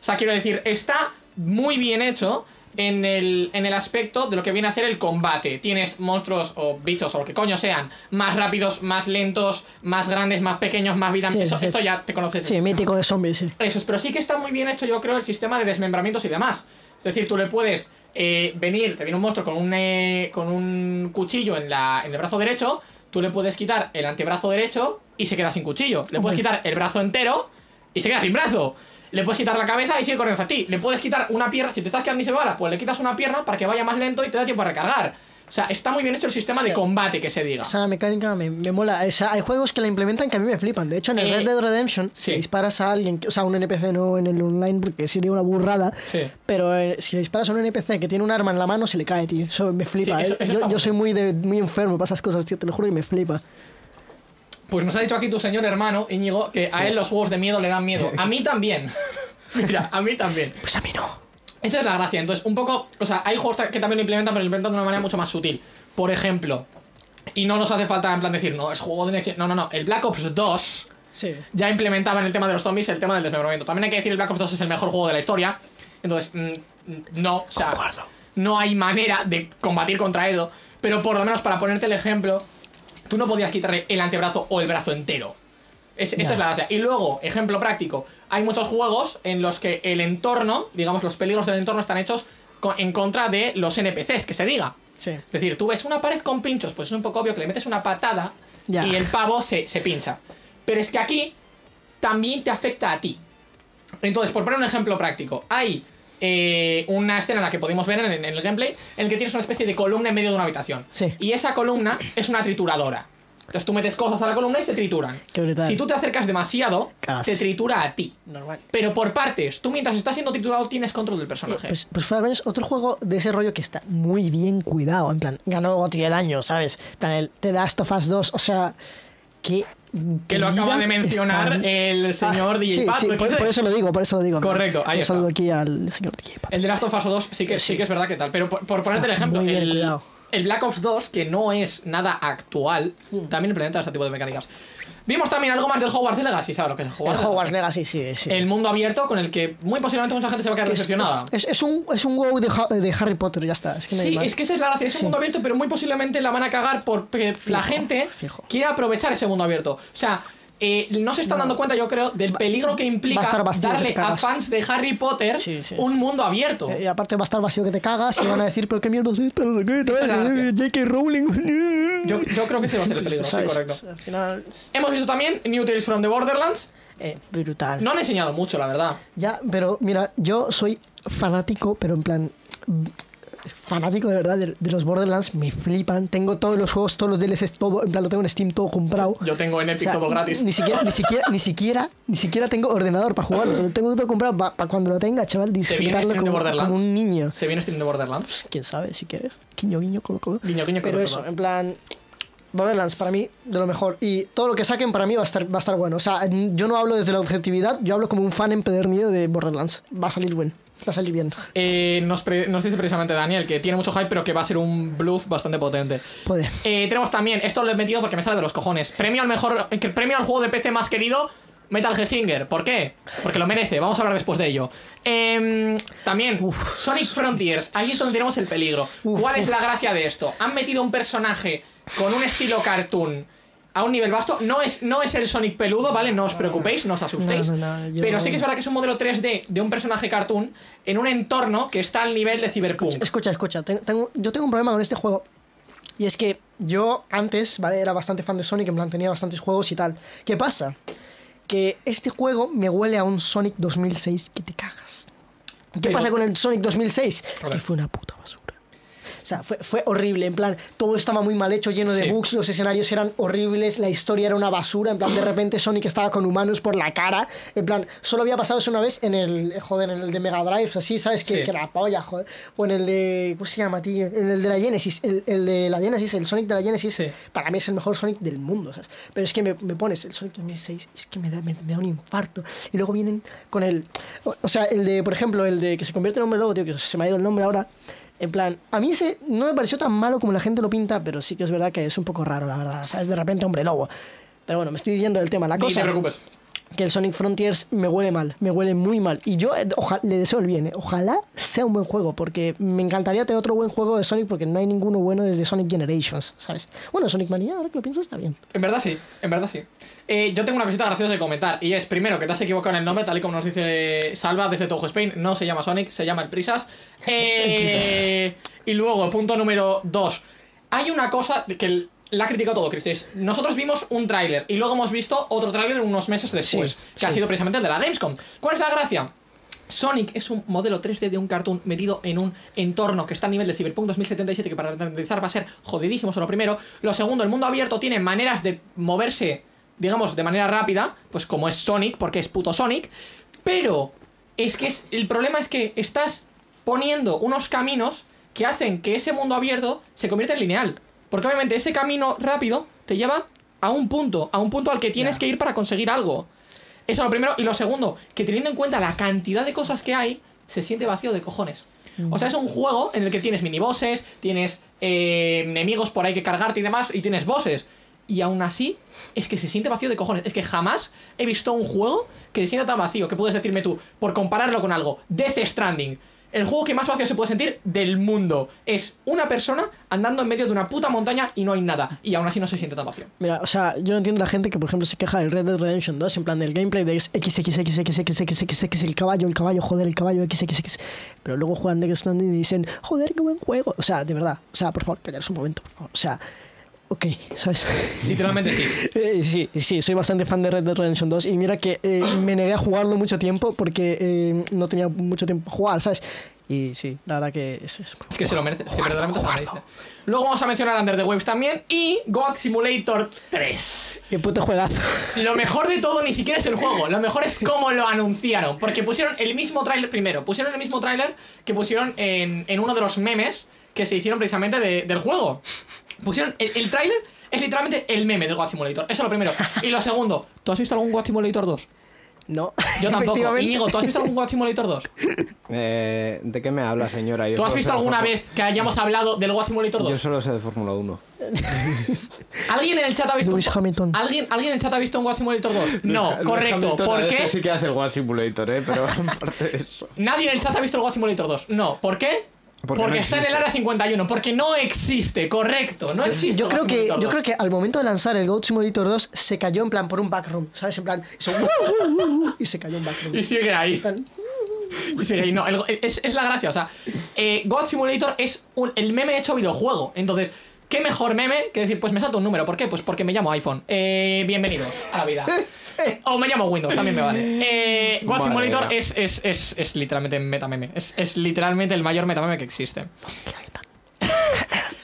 O sea, quiero decir, está muy bien hecho en el, en el aspecto de lo que viene a ser el combate. Tienes monstruos o bichos o lo que coño sean, más rápidos, más lentos, más grandes, más pequeños, más vida. Sí, Eso- sí, sí. Esto ya te conoces. Sí, mítico de zombies, sí. Eso es, pero sí que está muy bien hecho, yo creo, el sistema de desmembramientos y demás. Es decir, tú le puedes eh, venir, te viene un monstruo con un, eh, con un cuchillo en, la, en el brazo derecho, tú le puedes quitar el antebrazo derecho y se queda sin cuchillo. Le puedes quitar el brazo entero y se queda sin brazo. Le puedes quitar la cabeza y sigue corriendo hacia ti. Le puedes quitar una pierna, si te estás quedando y se va, pues le quitas una pierna para que vaya más lento y te da tiempo a recargar. O sea, está muy bien hecho el sistema de combate, que se diga. Esa mecánica me, me mola. O sea, hay juegos que la implementan que a mí me flipan. De hecho, en el Eh, Red Dead Redemption, sí. si disparas a alguien, o sea, un NPC no en el online, porque sería una burrada. Sí. Pero eh, si le disparas a un NPC que tiene un arma en la mano, se le cae, tío. Eso me flipa. Sí, eso- eh. yo yo soy muy, de, muy enfermo para esas cosas, tío. Te lo juro y me flipa. Pues nos ha dicho aquí tu señor hermano, Íñigo, que a él los juegos de miedo le dan miedo. A mí también. Mira, a mí también. Pues a mí no. Esa es la gracia. Entonces, un poco. O sea, hay juegos que también lo implementan, pero lo implementan de una manera mucho más sutil. Por ejemplo, y no nos hace falta en plan decir, no, es juego de Next Gen". No, no, no. El Black Ops 2 Sí. ya implementaba en el tema de los zombies el tema del desmembramiento. También hay que decir el Black Ops 2 es el mejor juego de la historia. Entonces, mm, no, o sea, Concuerdo. no hay manera de combatir contra Edo. Pero por lo menos para ponerte el ejemplo, tú no podías quitarle el antebrazo o el brazo entero. Es- esa es la gracia. Y luego, ejemplo práctico, hay muchos juegos en los que el entorno, digamos, los peligros del entorno están hechos en contra de los NPCs, que se diga. Sí. Es decir, tú ves una pared con pinchos, pues es un poco obvio que le metes una patada Ya. y el pavo se, se pincha. Pero es que aquí también te afecta a ti. Entonces, por poner un ejemplo práctico, hay eh, una escena en la que podemos ver en, en el gameplay en el que tienes una especie de columna en medio de una habitación. Sí. Y esa columna es una trituradora. Entonces tú metes cosas a la columna y se trituran. Qué brutal. Si tú te acercas demasiado, Cagaste. te tritura a ti. Normal. Pero por partes, tú mientras estás siendo triturado tienes control del personaje. Pues, pues Fuera Brothers, otro juego de ese rollo que está muy bien cuidado. En plan, ganó GOTY del año, ¿sabes? En plan, el The Last of Us 2. O sea, que. Que lo acaba de mencionar el señor DJ Sí, Pat, sí, ¿lo por, eso lo digo, por eso lo digo. Correcto, ahí Un está. saludo aquí al señor DJ Pat. El de Last of Us 2 sí que, sí que es verdad que tal. Pero por, por ponerte el ejemplo, el, Black Ops 2, que no es nada actual, también implementa este tipo de mecánicas. Vimos también algo más del Hogwarts Legacy, ¿sabes lo que es el El Hogwarts? Hogwarts Legacy, sí, sí. El mundo abierto con el que muy posiblemente mucha gente se va a quedar decepcionada. Es, es un, es un WoW de, Ha- de Harry Potter, ya está. Es que no hay Sí, es que esa es la gracia, es un mundo abierto, pero muy posiblemente la van a cagar porque la gente fijo. quiere aprovechar ese mundo abierto. O sea, eh, no se están dando cuenta, yo creo, del peligro que implica vacío, darle que a fans de Harry Potter Sí, sí, un sí. mundo abierto. Eh, Y aparte va a estar vacío que te cagas y van a decir, pero qué mierda es esto, no sé qué, no, eh. J.K. Rowling. Yo, yo creo que ese va a ser el peligro, sí, correcto. Al final, Hemos visto también New Tales from the Borderlands. eh, brutal. No han enseñado mucho, la verdad. Ya, pero mira, yo soy fanático, pero en plan. Fanático de verdad de, de los Borderlands, me flipan. Tengo todos los juegos, todos los DLCs, todo. En plan, lo tengo en Steam, todo comprado. Yo tengo en Epic O sea, todo gratis. Ni siquiera, ni siquiera, ni siquiera, ni siquiera tengo ordenador para jugarlo. Pero tengo todo comprado para cuando lo tenga, chaval, disfrutarlo como, un niño. Se viene Steam de Borderlands. Quién sabe, si quieres. Guiño, guiño, codo, codo. Guiño, guiño, Pero codo, eso, codo. en plan. Borderlands para mí de lo mejor y todo lo que saquen para mí va a estar va a estar bueno. O sea, yo no hablo desde la objetividad, yo hablo como un fan empedernido de Borderlands. Va a salir bien, va a salir bien. Eh, nos, dice precisamente Daniel que tiene mucho hype, pero que va a ser un bluff bastante potente. Puede. Eh, tenemos también, esto lo he metido porque me sale de los cojones. Premio al mejor, el premio al juego de PC más querido, Metal Hellsinger, ¿por qué? Porque lo merece, vamos a hablar después de ello. Em, también, Sonic Frontiers, ahí es donde tenemos el peligro. ¿Cuál es la gracia de esto? Han metido un personaje con un estilo cartoon a un nivel vasto. No es, no es el Sonic peludo, ¿vale? No os preocupéis, no os asustéis. No, no, no, yo- Pero sí que es verdad que es un modelo 3D de un personaje cartoon en un entorno que está al nivel de Cyberpunk. Escucha, escucha, ten- tengo- yo tengo un problema con este juego. Y es que yo antes, ¿vale? Era bastante fan de Sonic, en plan tenía bastantes juegos y tal. ¿Qué pasa? Que este juego me huele a un Sonic 2006 que te cagas. ¿Qué Pero- pasa con el Sonic 2006? A ver. Que fue una puta basura. O sea, fue, fue horrible, en plan, todo estaba muy mal hecho, lleno de Sí. bugs, los escenarios eran horribles, la historia era una basura, en plan, de repente Sonic estaba con humanos por la cara, en plan, solo había pasado eso una vez en el, joder, en el de Mega Drive, así, ¿sabes? Que, Sí. que la polla, joder. O en el de, ¿cómo se llama, tío? En el de la Genesis, el, el de la Genesis, el Sonic de la Genesis, Sí. para mí es el mejor Sonic del mundo, ¿sabes? Pero es que me, me pones el Sonic 2006, es que me da, me, me da un infarto. Y luego vienen con el, o, o sea, el de, por ejemplo, el de que se convierte en hombre lobo, tío, que se me ha ido el nombre ahora. En plan, a mí ese no me pareció tan malo como la gente lo pinta, pero sí que es verdad que es un poco raro, la verdad, ¿sabes? De repente hombre lobo. Pero bueno, me estoy yendo del tema. La Ni cosa te preocupes. que el Sonic Frontiers me huele mal, me huele muy mal. Y yo eh, oja- le deseo el bien, eh. ojalá sea un buen juego, porque me encantaría tener otro buen juego de Sonic, porque no hay ninguno bueno desde Sonic Generations, ¿sabes? Bueno, Sonic Mania, ahora que lo pienso, está bien. En verdad sí, en verdad sí. Eh, yo tengo una cosita graciosa de comentar. Y es, primero, que te has equivocado en el nombre, tal y como nos dice Salva desde Toho Spain. No se llama Sonic, se llama el Prisas. Eh, y luego, punto número dos. Hay una cosa que la ha criticado todo, Cristis. Nosotros vimos un tráiler y luego hemos visto otro tráiler unos meses después, Sí, que ha sido precisamente el de la Gamescom. ¿Cuál es la gracia? Sonic es un modelo 3D de un cartoon metido en un entorno que está a nivel de Cyberpunk 2077, que para renderizar va a ser jodidísimo, eso lo primero. Lo segundo, el mundo abierto tiene maneras de moverse, digamos, de manera rápida, pues como es Sonic, porque es puto Sonic. Pero es que es, el problema es que estás poniendo unos caminos que hacen que ese mundo abierto se convierta en lineal. Porque obviamente ese camino rápido te lleva a un punto, a un punto al que tienes que ir para conseguir algo. Eso lo primero. Y lo segundo, que teniendo en cuenta la cantidad de cosas que hay, se siente vacío de cojones. O sea, es un juego en el que tienes minibosses, tienes eh, enemigos por ahí que cargarte y demás, y tienes bosses. Y aún así, es que se siente vacío de cojones. Es que jamás he visto un juego que se sienta tan vacío. Que puedes decirme tú, por compararlo con algo, Death Stranding. El juego que más vacío se puede sentir del mundo. Es una persona andando en medio de una puta montaña y no hay nada. Y aún así no se siente tan vacío. Mira, o sea, yo no entiendo la gente que, por ejemplo, se queja del Red Dead Redemption 2, en plan del gameplay de XXXXXXXX, el caballo, el caballo, joder, el caballo, XXX. Pero luego juegan Death Stranding y dicen, joder, qué buen juego. O sea, de verdad, o sea, por favor, callaros un momento, por favor. O sea, ok, ¿sabes? Literalmente sí. Eh, sí, sí, soy bastante fan de Red Dead Redemption 2 y mira que eh, me negué a jugarlo mucho tiempo porque eh, no tenía mucho tiempo para jugar, ¿sabes? Y sí, la verdad que es eso. Es que se lo merece, es que verdaderamente se lo merece. Luego vamos a mencionar Under the Waves también y Goat Simulator 3. Qué puto juegazo. Lo mejor de todo ni siquiera es el juego, lo mejor es cómo lo anunciaron. Porque pusieron el mismo tráiler, primero, pusieron el mismo tráiler que pusieron en, en uno de los memes que se hicieron precisamente de- del juego. Pusieron el, el tráiler, es literalmente el meme del Goat Simulator. Eso es lo primero. Y lo segundo, ¿tú has visto algún Goat Simulator 2? No, Yo tampoco. Íñigo, ¿tú has visto algún Goat Simulator 2? Eh, ¿De qué me habla, señora? Yo ¿Tú has visto alguna vez que hayamos hablado del Goat Simulator 2? Yo solo sé de Fórmula 1. ¿Alguien en el chat ha visto Lewis un- Hamilton. ¿Alguien, ¿Alguien en el chat ha visto un Goat Simulator 2? No, Luis correcto. ¿Por qué? sí que hace el Wild Simulator, ¿eh? Pero aparte de eso. Nadie en el chat ha visto el Goat Simulator 2. No, ¿por qué? Porque Porque no está en el área 51, porque no existe, correcto, no existe. Yo creo, que, yo 2. creo que al momento de lanzar el Goat Simulator 2 se cayó en plan por un backroom, ¿sabes? En plan, hizo y se cayó en backroom. Y sigue ahí. Y sigue ahí. No, el- es, es la gracia, o sea, eh, Goat Simulator es un- el meme hecho videojuego. Entonces, ¿qué mejor meme que decir, pues me salto un número? ¿Por qué? Pues porque me llamo iPhone. Eh, bienvenidos a la vida. O me llamo Windows, también me vale. Eh, Goat Madre Simulator es, es, es, es literalmente metameme. Es, es literalmente el mayor metameme que existe.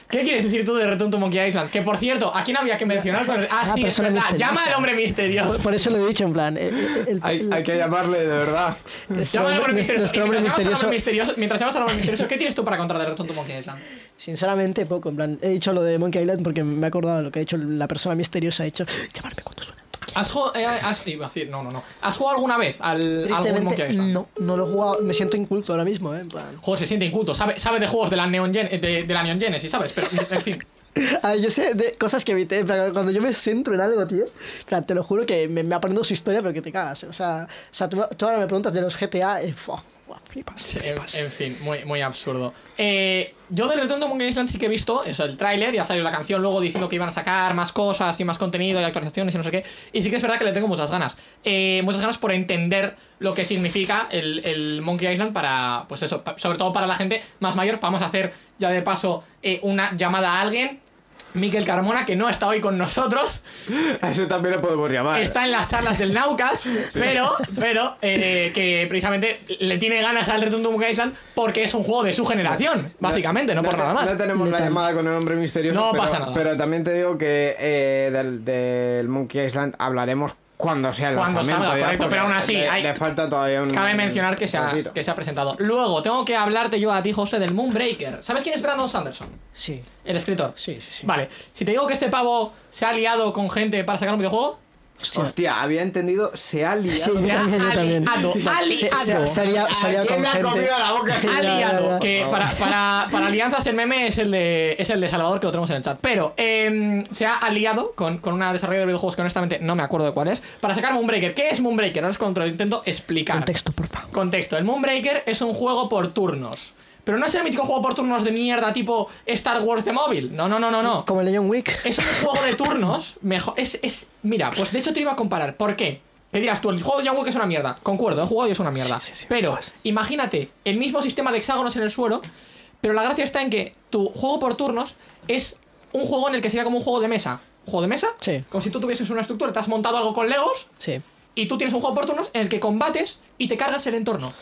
¿Qué quieres decir tú de Return to Monkey Island? Que por cierto, ¿a quién había que mencionar? Ah, Ah, sí, es verdad. misteriosa. Llama al hombre misterioso. por eso lo he dicho, en plan. eh, eh, el- Hay, el- hay que llamarle de verdad. Llama al hombre hombre- misterioso. nuestro Y hombre mientras llamas al misterioso. hombre misterioso- Mientras llamas al hombre misterioso, ¿qué tienes tú para contar de Return to Monkey Island? Sinceramente, poco. En plan, he dicho lo de Monkey Island porque me he acordado de lo que ha dicho la persona misteriosa. Ha dicho, llamarme cuando suena. ¿Has jugado, eh, has- iba a decir, no, no, no. ¿Has jugado alguna vez al algún Monkey Island? no, no lo he jugado. Me siento inculto ahora mismo, ¿eh? En plan. Se siente inculto, sabe, sabe de juegos de la Neon, Gen- de, de la Neon Genesis, ¿sabes? Pero, en fin. A ver, yo sé de cosas que evité. Cuando yo me centro en algo, tío, te lo juro que me, me aprendido su historia, pero que te cagas. O sea, o sea tú, tú ahora me preguntas de los GTA, y, flipas. En, fin, muy, muy absurdo. Eh, yo de Return to Monkey Island sí que he visto eso, el tráiler, ya salió la canción luego diciendo que iban a sacar más cosas y más contenido y actualizaciones y no sé qué. Y sí que es verdad que le tengo muchas ganas. Eh, muchas ganas por entender lo que significa el, el Monkey Island para, pues eso, pa- sobre todo para la gente más mayor. Vamos a hacer ya de paso eh, una llamada a alguien. Miquel Carmona, que no está hoy con nosotros, A eso también lo podemos llamar. está en las charlas del Naucas, pero, pero eh, que precisamente le tiene ganas al Return to Monkey Island porque es un juego de su generación, básicamente, no, por nada más. No tenemos la llamada con el hombre misterioso. No pero, pasa nada. Pero también te digo que eh, del, del Monkey Island hablaremos cuando sea el Cuando lanzamiento. salga, ya, correcto, pero aún así, Le, hay- le falta todavía un. Cabe mencionar que se, ha, que se ha presentado. Luego, tengo que hablarte yo a ti, José, del Moonbreaker. ¿Sabes quién es Brandon Sanderson? Sí, El escritor. sí, sí. sí. Vale, si te digo que este pavo se ha liado con gente para sacar un videojuego, Hostia. Hostia, había entendido, se ha liado. Sí, se yo ha también, yo también. aliado, Se, se, aliado. se ha liado- se ha liado ¿A quién con gente. comido la boca? ha liado. Que para, para, para alianzas el meme es el de, es el de Salvador, que lo tenemos en el chat. Pero em, se ha aliado con, con una desarrolladora de videojuegos que honestamente no me acuerdo de cuál es, para sacar Moonbreaker. ¿Qué es Moonbreaker? Ahora te lo intento explicar. Contexto, por favor. Contexto. El Moonbreaker es un juego por turnos. Pero no es el mítico juego por turnos de mierda tipo Star Wars de móvil. No, no, no, no, no. Como el de John Wick. Es un juego de turnos. Mejor. Es, es. Mira, pues de hecho te iba a comparar. ¿Por qué? Que dirás tú, el juego de John Wick es una mierda. Concuerdo, el juego es una mierda. Sí, sí, sí, pero pues. imagínate el mismo sistema de hexágonos en el suelo. Pero la gracia está en que tu juego por turnos es un juego en el que sería como un juego de mesa. ¿Un juego de mesa? Sí. Como si tú tuvieses una estructura, te has montado algo con Legos Sí. y tú tienes un juego por turnos en el que combates y te cargas el entorno.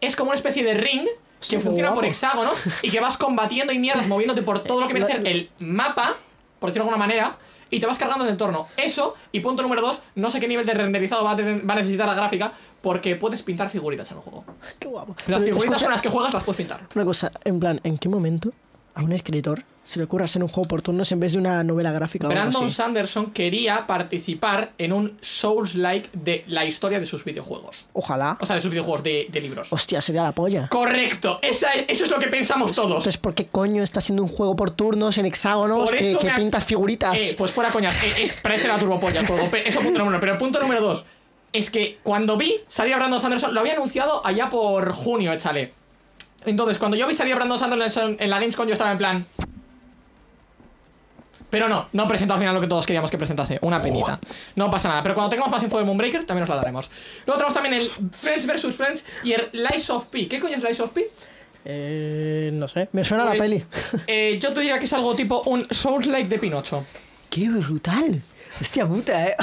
Es como una especie de ring que funciona por hexágonos y que vas combatiendo y mierdas, moviéndote por todo lo que viene a ser el mapa, por decirlo de alguna manera, y te vas cargando el entorno. Eso, y punto número dos, no sé qué nivel de renderizado va a, tener- va a necesitar la gráfica, porque puedes pintar figuritas en el juego. Qué guapo. Las Pero, figuritas escucha, con las que juegas las puedes pintar. Una cosa, en plan, ¿en qué momento a un escritor se le ocurre hacer un juego por turnos en vez de una novela gráfica o Brandon así? Sanderson quería participar en un Souls-like de la historia de sus videojuegos. Ojalá. O sea, de sus videojuegos de, de libros. Hostia, sería la polla. Correcto, esa- eso es lo que pensamos todos. Entonces, ¿por qué coño está haciendo un juego por turnos en hexágonos Por que, que pintas figuritas? Eh, pues fuera coñas, eh, eh, parece la turbopolla pe- Eso punto número uno. Pero el punto número dos es que cuando vi salir a Brandon Sanderson, lo había anunciado allá por junio, échale. Entonces, cuando yo vi salir a Brandon Sanderson en la Gamescom, yo estaba en plan. Pero no, no presentó al final lo que todos queríamos que presentase. Una penita. No pasa nada. Pero cuando tengamos más info de Moonbreaker, también os la daremos. Luego tenemos también el Friends vs. Friends y el Lies of P. ¿Qué coño es Lies of P? Eh, no sé, me suena la Pues, peli. eh, yo te diría que es algo tipo un Souls-like de Pinocho. ¡Qué brutal! Hostia puta, eh.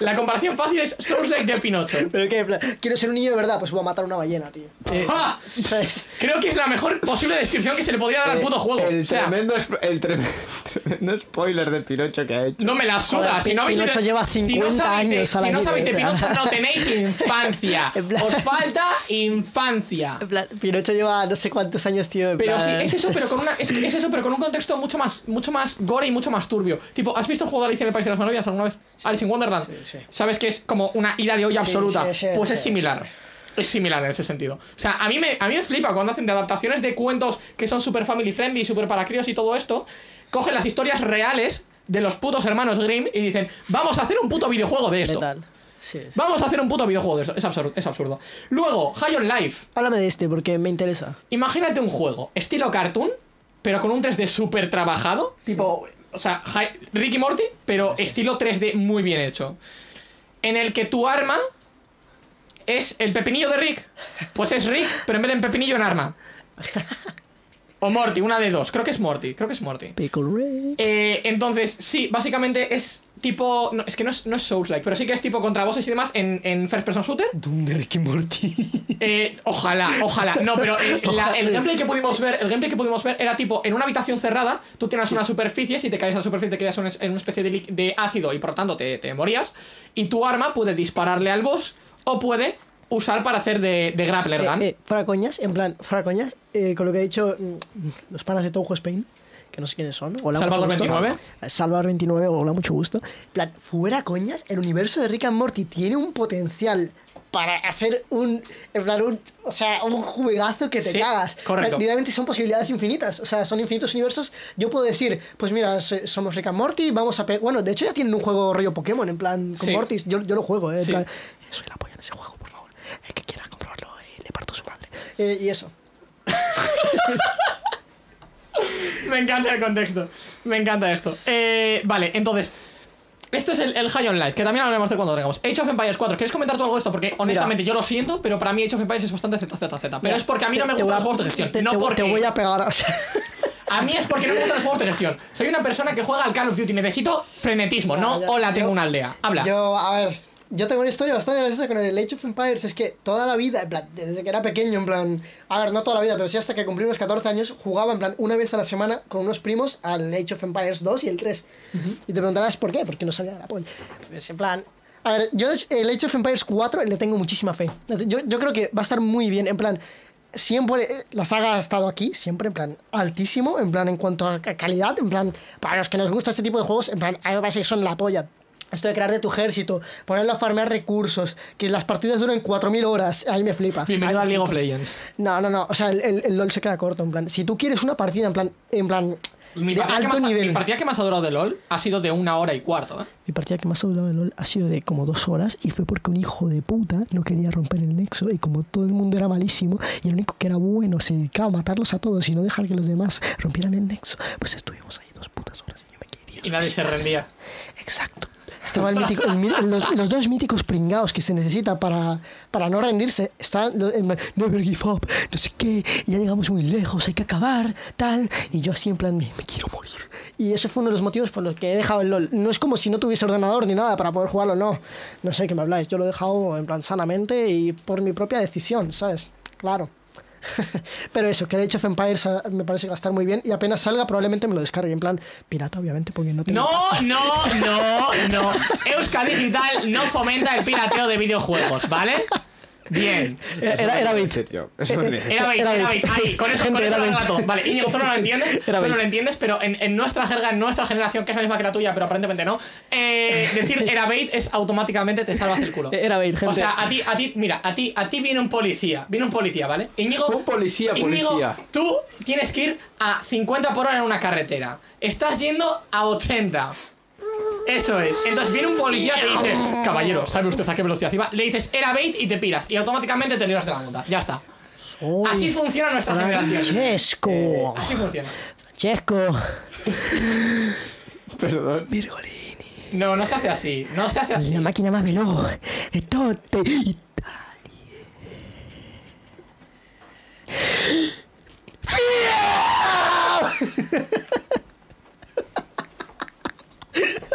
La comparación fácil es Souls-like de Pinocho. Pero qué, en plan, quiero ser un niño de verdad, pues voy a matar una ballena, tío. Eh, ¡Ah! ¿Sabes? creo que es la mejor posible descripción que se le podría dar al puto juego. El, o sea, tremendo, sp- el trem- tremendo spoiler de Pinocho que ha hecho. no me la suda. Joder, si no habéis Pinocho lleva si no 50 sabéis de- años al Si no sabéis de o sea. Pinocho, no tenéis infancia. En plan- Os falta infancia. En plan, Pinocho lleva no sé cuántos años, tío. en Pero sí, plan, es eso, pero con una, es, es eso, pero con un contexto mucho más, mucho más gore y mucho más turbio. Tipo, ¿has visto el juego de Alicia en el País de las Maravillas alguna vez? Alice in Wonderland. sí. Sabes que es como una ida de olla absoluta. pues es similar. Es similar en ese sentido. O sea, a mí me, a mí me flipa cuando hacen de adaptaciones de cuentos que son super family friendly, super para críos y todo esto. Cogen las historias reales de los putos hermanos Grimm y dicen, vamos a hacer un puto videojuego de esto. Letal. Sí, sí. Vamos a hacer un puto videojuego de esto. Es absurdo. Es absurdo. Luego, High on Life. Háblame de este porque me interesa. Imagínate un juego estilo cartoon, pero con un 3D súper trabajado. Tipo, o sea, Ricky Morty, pero estilo 3D muy bien hecho. En el que tu arma es el pepinillo de Rick. Pues es Rick, pero en vez de en pepinillo en arma. O Morty, una de dos. Creo que es Morty, creo que es Morty. Pickle Rick. Eh, entonces, sí, básicamente es tipo. No, es que no es, no es Souls-like, pero sí que es tipo contra bosses y demás en, en First Person Shooter. Doom de Ricky Morty. Eh, ojalá, ojalá. No, pero eh, la- el gameplay que pudimos ver, el gameplay que pudimos ver era tipo en una habitación cerrada, tú tienes una superficie, si te caes a la superficie te quedas en en una especie de, li- de ácido y por lo tanto te, te morías. Y tu arma puede dispararle al boss o puede usar para hacer de, de grappler gun. Eh, eh, fuera coñas, en plan, fuera coñas, eh, con lo que ha dicho mm, los panas de Touhou Spain, que no sé quiénes son. Hola, Salvador mucho gusto. 29. Eh, Salvador 29, hola, mucho gusto. En plan, fuera coñas, el universo de Rick and Morty tiene un potencial para hacer un, en plan, un, o sea, un juegazo que te Sí, cagas. correcto. Literalmente son posibilidades infinitas, o sea, son infinitos universos. Yo puedo decir, pues mira, somos Rick and Morty, vamos a... Bueno, de hecho ya tienen un juego rollo Pokémon, en plan, con Sí. Mortis, yo, yo lo juego, eh, en Sí. plan, soy la polla en ese juego. El que quiera comprobarlo, eh, le parto su madre. Eh, y eso. Me encanta el contexto. Me encanta esto. Eh, vale, entonces. Esto es el, el High on Life, que también hablaremos de cuando tengamos. Age of Empires 4. ¿Quieres comentar tú algo de esto? Porque honestamente yo lo siento, pero para mí Age of Empires es bastante ZZZ. Pero es porque a mí no me Te- te gustan los juegos de gestión. Te, no te- porque. te voy a pegar, o sea... A mí es porque no me gustan los juegos de gestión. Soy una persona que juega al Call of Duty. Necesito frenetismo, no Ya, hola, yo- tengo una aldea. Habla. Yo, a ver, yo tengo una historia bastante graciosa con el Age of Empires. Es que toda la vida, en plan, desde que era pequeño, en plan, a ver, no toda la vida, pero sí hasta que cumplí unos 14 años, jugaba en plan una vez a la semana con unos primos al Age of Empires 2 y el 3. Y te preguntarás por qué, porque no salía de la polla. Pues en plan. A ver, yo el Age of Empires 4 le tengo muchísima fe. Yo, yo creo que va a estar muy bien, en plan, siempre eh, la saga ha estado aquí, siempre en plan altísimo, en plan en cuanto a ca- calidad, en plan para los que nos gusta este tipo de juegos, en plan a mí me parece que son la polla. Esto de crearte tu ejército, ponerlo a farmear recursos, que las partidas duren 4.000 horas, ahí me flipa. Bienvenido a League of. Legends. No, no, no, o sea, el, el- el LOL se queda corto, en plan, si tú quieres una partida en plan, en plan Mi de alto más, nivel. mi partida que más ha durado de LOL ha sido de una hora y cuarto. ¿eh? Mi partida que más ha durado de LOL ha sido de como dos horas y fue porque un hijo de puta no quería romper el nexo y como todo el mundo era malísimo y el único que era bueno se dedicaba a matarlos a todos y no dejar que los demás rompieran el nexo, pues estuvimos ahí dos putas horas y yo me quería Y nadie se rendía. Exacto. Estaba el mítico, el los, los dos míticos pringados que se necesita para, para no rendirse. En plan, never give up, no sé qué, ya llegamos muy lejos, hay que acabar, tal. Y yo así en plan, me, me quiero morir. Y ese fue uno de los motivos por los que he dejado el LOL. No es como si no tuviese ordenador ni nada para poder jugarlo, no. No sé qué me habláis. Yo lo he dejado en plan sanamente y por mi propia decisión, ¿sabes? Claro. Pero eso, que de hecho of Empires ah, me parece que va a estar muy bien y apenas salga probablemente me lo descargue en plan pirata, obviamente, porque no tengo No, pasta. no, no, no. Euska Digital no fomenta el pirateo de videojuegos, ¿vale? Bien. Era, era, era bait. Era bait, Era bait. Ahí, con eso, Gente, con eso lo todo. Vale, Íñigo, tú no lo entiendes, Era tú no lo entiendes, pero en, en nuestra jerga, en nuestra generación, que es la misma que la tuya, pero aparentemente no, eh, decir era bait es automáticamente te salvas el culo. Era bait, gente. O sea, a ti, a ti, mira, a ti, a ti viene un policía, viene un policía, ¿vale? Íñigo, Un policía, Íñigo, policía. tú tienes que ir a 50 por hora en una carretera. Estás yendo a 80. Eso es. Entonces viene un policía que dice, caballero, ¿sabe usted a qué velocidad iba? Le dices, era bait y te piras. Y automáticamente te libras de la multa. Ya está. Soy Así funciona nuestra generación. Francesco. Así funciona. Francesco. Perdón. Virgolini. No, no se hace así. No se hace así. La máquina más veloz de toda Italia.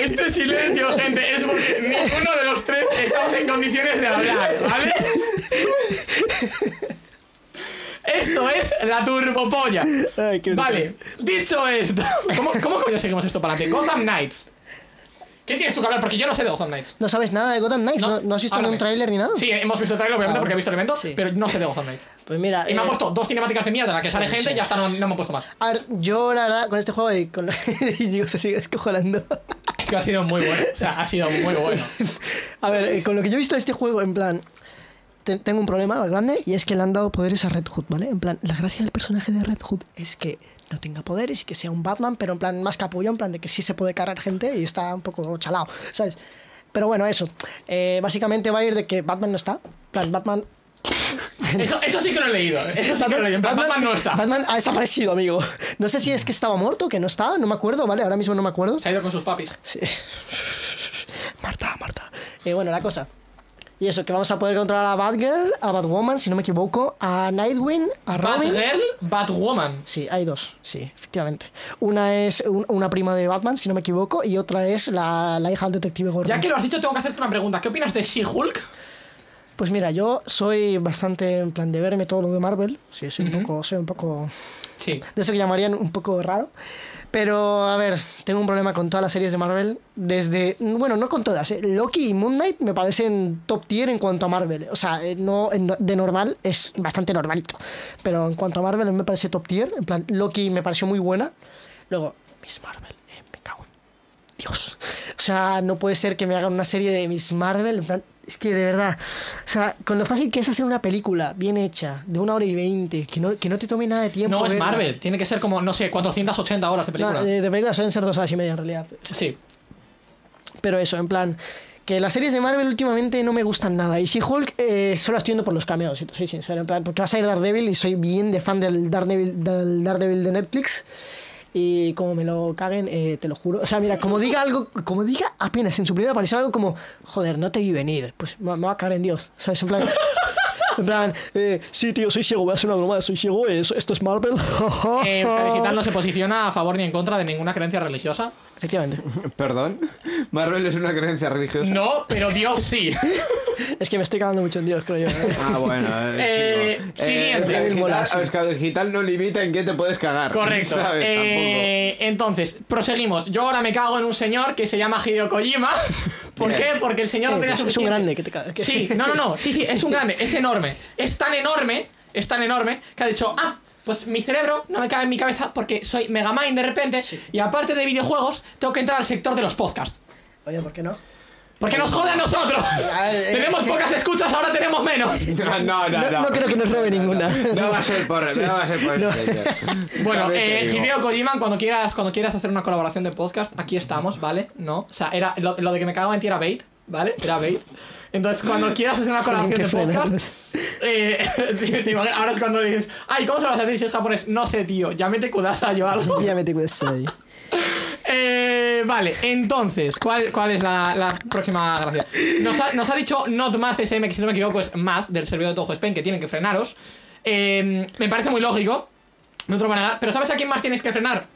Este silencio, gente, es porque ninguno de los tres estamos en condiciones de hablar, ¿vale? Esto es la turbopolla. Ay, qué Vale, dicho esto, ¿cómo, ¿cómo coño seguimos esto para adelante? Gotham Knights. ¿Qué tienes tú que hablar? Porque yo no sé de Gotham Knights. ¿No sabes nada de Gotham Knights? ¿No, no has visto háblame. ningún tráiler ni nada? Sí, hemos visto el trailer, obviamente, Ah, porque he visto el evento, sí. pero no sé de Gotham Knights. Pues mira. Y me han eh, puesto dos cinemáticas de mierda en la que sale sí, gente sí. y ya está, no, no me han puesto más. A ver, yo la verdad, con este juego y con lo y digo, se sigue escojonando. Es que ha sido muy bueno, o sea, ha sido muy bueno. A ver, eh, con lo que yo he visto de este juego, en plan, te- tengo un problema grande y es que le han dado poderes a Red Hood, ¿vale? En plan, la gracia del personaje de Red Hood es que no tenga poderes y que sea un Batman, pero en plan más capullo, en plan de que sí se puede cargar gente y está un poco chalado, ¿sabes? Pero bueno, eso. Eh, básicamente va a ir de que Batman no está. En plan, Batman. Eso, eso sí que lo he leído, eso sí que lo he leído. Batman no está. Batman ha desaparecido, amigo. No sé si es que estaba muerto, que no está, no me acuerdo, ¿vale? Ahora mismo no me acuerdo. Se ha ido con sus papis. Sí. Marta, Marta. Eh, bueno, la cosa. Y eso, que vamos a poder controlar a Batgirl, a Batwoman, si no me equivoco, a Nightwing, a Robin. Batgirl, Batwoman. Sí, hay dos, sí, efectivamente. Una es un- una prima de Batman, si no me equivoco, y otra es la, la hija del detective Gordon. Ya que lo has dicho, tengo que hacerte una pregunta. ¿Qué opinas de She-Hulk? Pues mira, yo soy bastante en plan de verme todo lo de Marvel. Sí, soy un poco, soy un poco Sí. de eso que llamarían un poco raro. Pero, a ver, tengo un problema con todas las series de Marvel. Desde. Bueno, no con todas. ¿eh? Loki y Moon Knight me parecen top tier en cuanto a Marvel. O sea, eh, no, de normal es bastante normalito. Pero en cuanto a Marvel me parece top tier. En plan, Loki me pareció muy buena. Luego, Miss Marvel, eh, me cago en Dios. O sea, no puede ser que me hagan una serie de Miss Marvel. En plan, es que de verdad. O sea, con lo fácil que es hacer una película bien hecha, de una hora y veinte, que no, que no te tome nada de tiempo. No es verla. Marvel, tiene que ser como, no sé, 480 horas de película. No, de, de películas suelen ser dos horas y media en realidad. Sí. Pero eso, en plan. Que las series de Marvel últimamente no me gustan nada. Y She-Hulk eh, solo estoy viendo por los cameos, si soy sincero. En plan, porque va a salir Daredevil y soy bien de fan del Daredevil, del Daredevil de Netflix. Y como me lo caguen, eh, te lo juro. O sea, mira, como diga algo, como diga apenas en su primera aparición algo como, joder, no te vi venir. Pues me, va a cagar en Dios. ¿Sabes? En plan. En plan, eh, sí, tío, soy ciego, voy a hacer una broma, soy ciego, esto es Marvel. Eh, Digital no se posiciona a favor ni en contra de ninguna creencia religiosa. Efectivamente. Perdón. Marvel es una creencia religiosa. No, pero Dios sí. Es que me estoy cagando mucho en Dios, creo yo. ¿eh? Ah, bueno. Eh, chico. siguiente. Euskadi Digital. Euskadi Digital no limita en qué te puedes cagar. Correcto. ¿Sabes? Eh, entonces, proseguimos. Yo ahora me cago en un señor que se llama Hideo Kojima. ¿Por qué? Porque el señor no Eh, tenía es- es un grande que te cagas. Sí, no, no, no. Sí, sí, es un grande. Es enorme. Es tan enorme, es tan enorme que ha dicho, ah, pues mi cerebro no me cabe en mi cabeza porque soy Megamind de repente y aparte de videojuegos tengo que entrar al sector de los podcasts. Oye, ¿por qué no? Porque nos jode a nosotros. Eh. Tenemos pocas escuchas, ahora tenemos menos. No, no, no. No, No, no creo que nos robe ninguna. No va a ser por, no va a ser por No. este. Bueno, eh. Hideo Kojima, cuando quieras, cuando quieras hacer una colaboración de podcast, aquí estamos, ¿vale? No, o sea, era lo, lo de que me cagaba en ti era bait, ¿vale? Era bait. Entonces, cuando quieras hacer una colaboración de podcast, eh, te- te ahora es cuando le dices, ay, ¿cómo se lo vas a decir si es japonés? No sé, tío, llámete Kudasai o algo. Ya me te cuidas ahí. Eh, vale, entonces, ¿cuál, cuál es la, la próxima gracia? Nos ha, nos ha dicho Not Math SM, que si no me equivoco es Math, del servidor de Toho Spain, que tienen que frenaros. Eh, me parece muy lógico. No te lo van a dar. Pero ¿sabes a quién más tienes que frenar?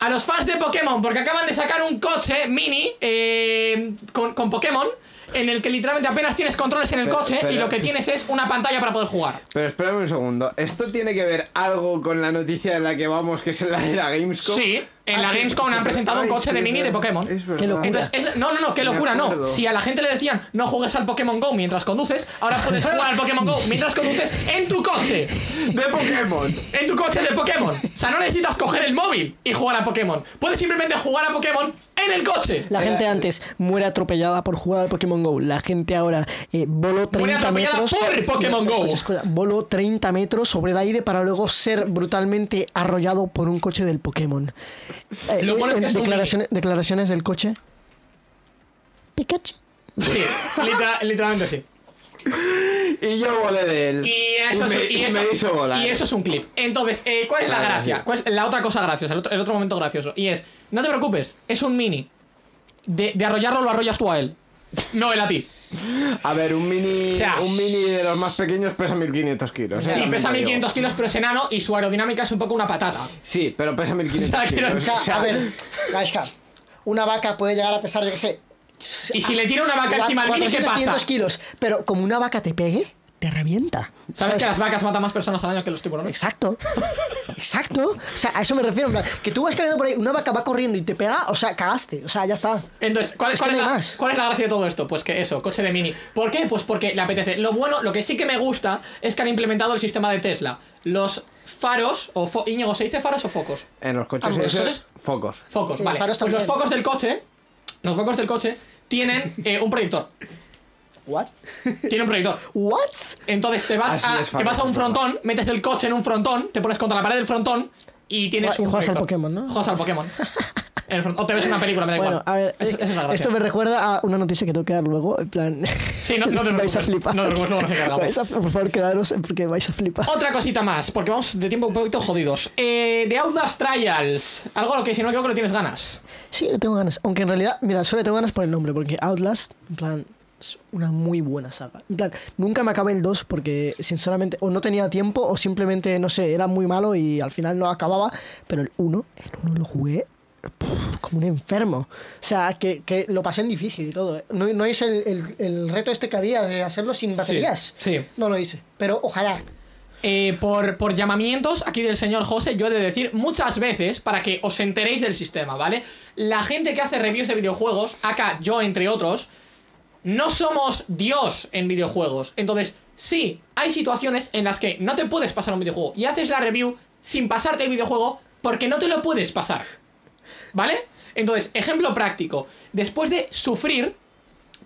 A los fans de Pokémon, porque acaban de sacar un coche mini eh, con, con Pokémon, en el que literalmente apenas tienes controles en el Pero- coche y lo que tienes es una pantalla para poder jugar. Pero espérame un segundo. ¿Esto tiene que ver algo con la noticia de la que vamos, que es la de la Gamescom? Sí, en la Ah, sí, Gamescom sí, han presentado un coche sí, de mini de Pokémon. es verdad. Qué locura. Entonces, es- no, no, no, qué locura, no. Si a la gente le decían no juegues al Pokémon Go mientras conduces, ahora puedes jugar al Pokémon Go mientras conduces en tu coche. De Pokémon. En tu coche de Pokémon. O sea, no necesitas coger el móvil y jugar a Pokémon. Puedes simplemente jugar a Pokémon en el coche. La gente antes muere atropellada por jugar al Pokémon Go. La gente ahora eh, voló 30 Muere atropellada metros. por Pokémon Go. Escucha, escucha, voló 30 metros sobre el aire para luego ser brutalmente arrollado por un coche del Pokémon. Eh, Lo bueno es que eh, es un declaraciones, declaraciones del coche. Pikachu. Sí, litera- literalmente sí. Y yo volé de él. Y eso, me, es, y, y eso, me hizo volar. y eso es un clip. Entonces, eh, ¿cuál es la gracia? ¿Cuál es la otra cosa graciosa? El otro, el otro momento gracioso. Y es, no te preocupes, es un mini. De, de arrollarlo lo arrollas tú a él. No él a ti. A ver, un mini, O sea- un mini de los más pequeños pesa 1500 kilos. ¿eh? Sí, También pesa te digo. 1500 kilos, pero es enano y su aerodinámica es un poco una patata. Sí, pero pesa 1500 O sea, que no- kilos. O sea, a ver, una vaca puede llegar a pesar, yo qué sé, Y si le tira una vaca encima al mini, ¿qué 400, pasa? 500 kilos, pero como una vaca te pegue, te revienta. ¿Sabes que las vacas matan más personas al año que los tiburones? Exacto. Exacto. O sea, a eso me refiero. en plan, Que tú vas caminando por ahí, una vaca va corriendo y te pega, o sea, cagaste. O sea, ya está. Entonces, ¿cuál, Es cuál es no la, más. cuál es la gracia de todo esto? Pues que eso, coche de mini. ¿Por qué? Pues porque le apetece. Lo bueno, lo que sí que me gusta es que han implementado el sistema de Tesla. Los faros, o fo Íñigo, ¿se dice faros o focos? En los coches esos, ¿Coches? focos. Focos, vale. faros Pues los focos del coche, los focos del coche tienen eh, un proyector. ¿What? Tiene un proyector. ¿What? Entonces te vas, Así a, te vas a un frontón, metes el coche en un frontón, te pones contra la pared del frontón y tienes Y un juegas al. Pokémon, ¿no? Juegas al Pokémon. En el front- o te ves una película, me da Bueno, igual. a ver, Es- es la gracia. esto me recuerda a una noticia que tengo que dar luego, en plan... Sí, no, no te vais a flipar. No te preocupes, luego nos encargamos. Vais a- por favor, quedaros porque vais a flipar. Otra cosita más, porque vamos de tiempo un poquito jodidos. Eh, de Outlast Trials. Algo a lo que si no me equivoco le tienes ganas. Sí, le tengo ganas. Aunque en realidad, mira, solo le tengo ganas por el nombre, porque Outlast, en plan, es una muy buena saga. En plan, nunca me acabé el 2 porque, sinceramente, o no tenía tiempo o simplemente, no sé, era muy malo y al final no acababa. Pero el 1, el 1 lo jugué como un enfermo. O sea, que, que lo pasé en difícil y todo. ¿eh? No, no es el, el- el reto este que había de hacerlo sin baterías. sí. No lo hice. Pero ojalá. eh, por, por llamamientos aquí del señor José, yo he de decir muchas veces para que os enteréis del sistema, ¿vale? La gente que hace reviews de videojuegos, acá yo entre otros, no somos Dios en videojuegos. Entonces, sí, hay situaciones en las que no te puedes pasar un videojuego y haces la review sin pasarte el videojuego porque no te lo puedes pasar. ¿Vale? Entonces, ejemplo práctico. Después de sufrir,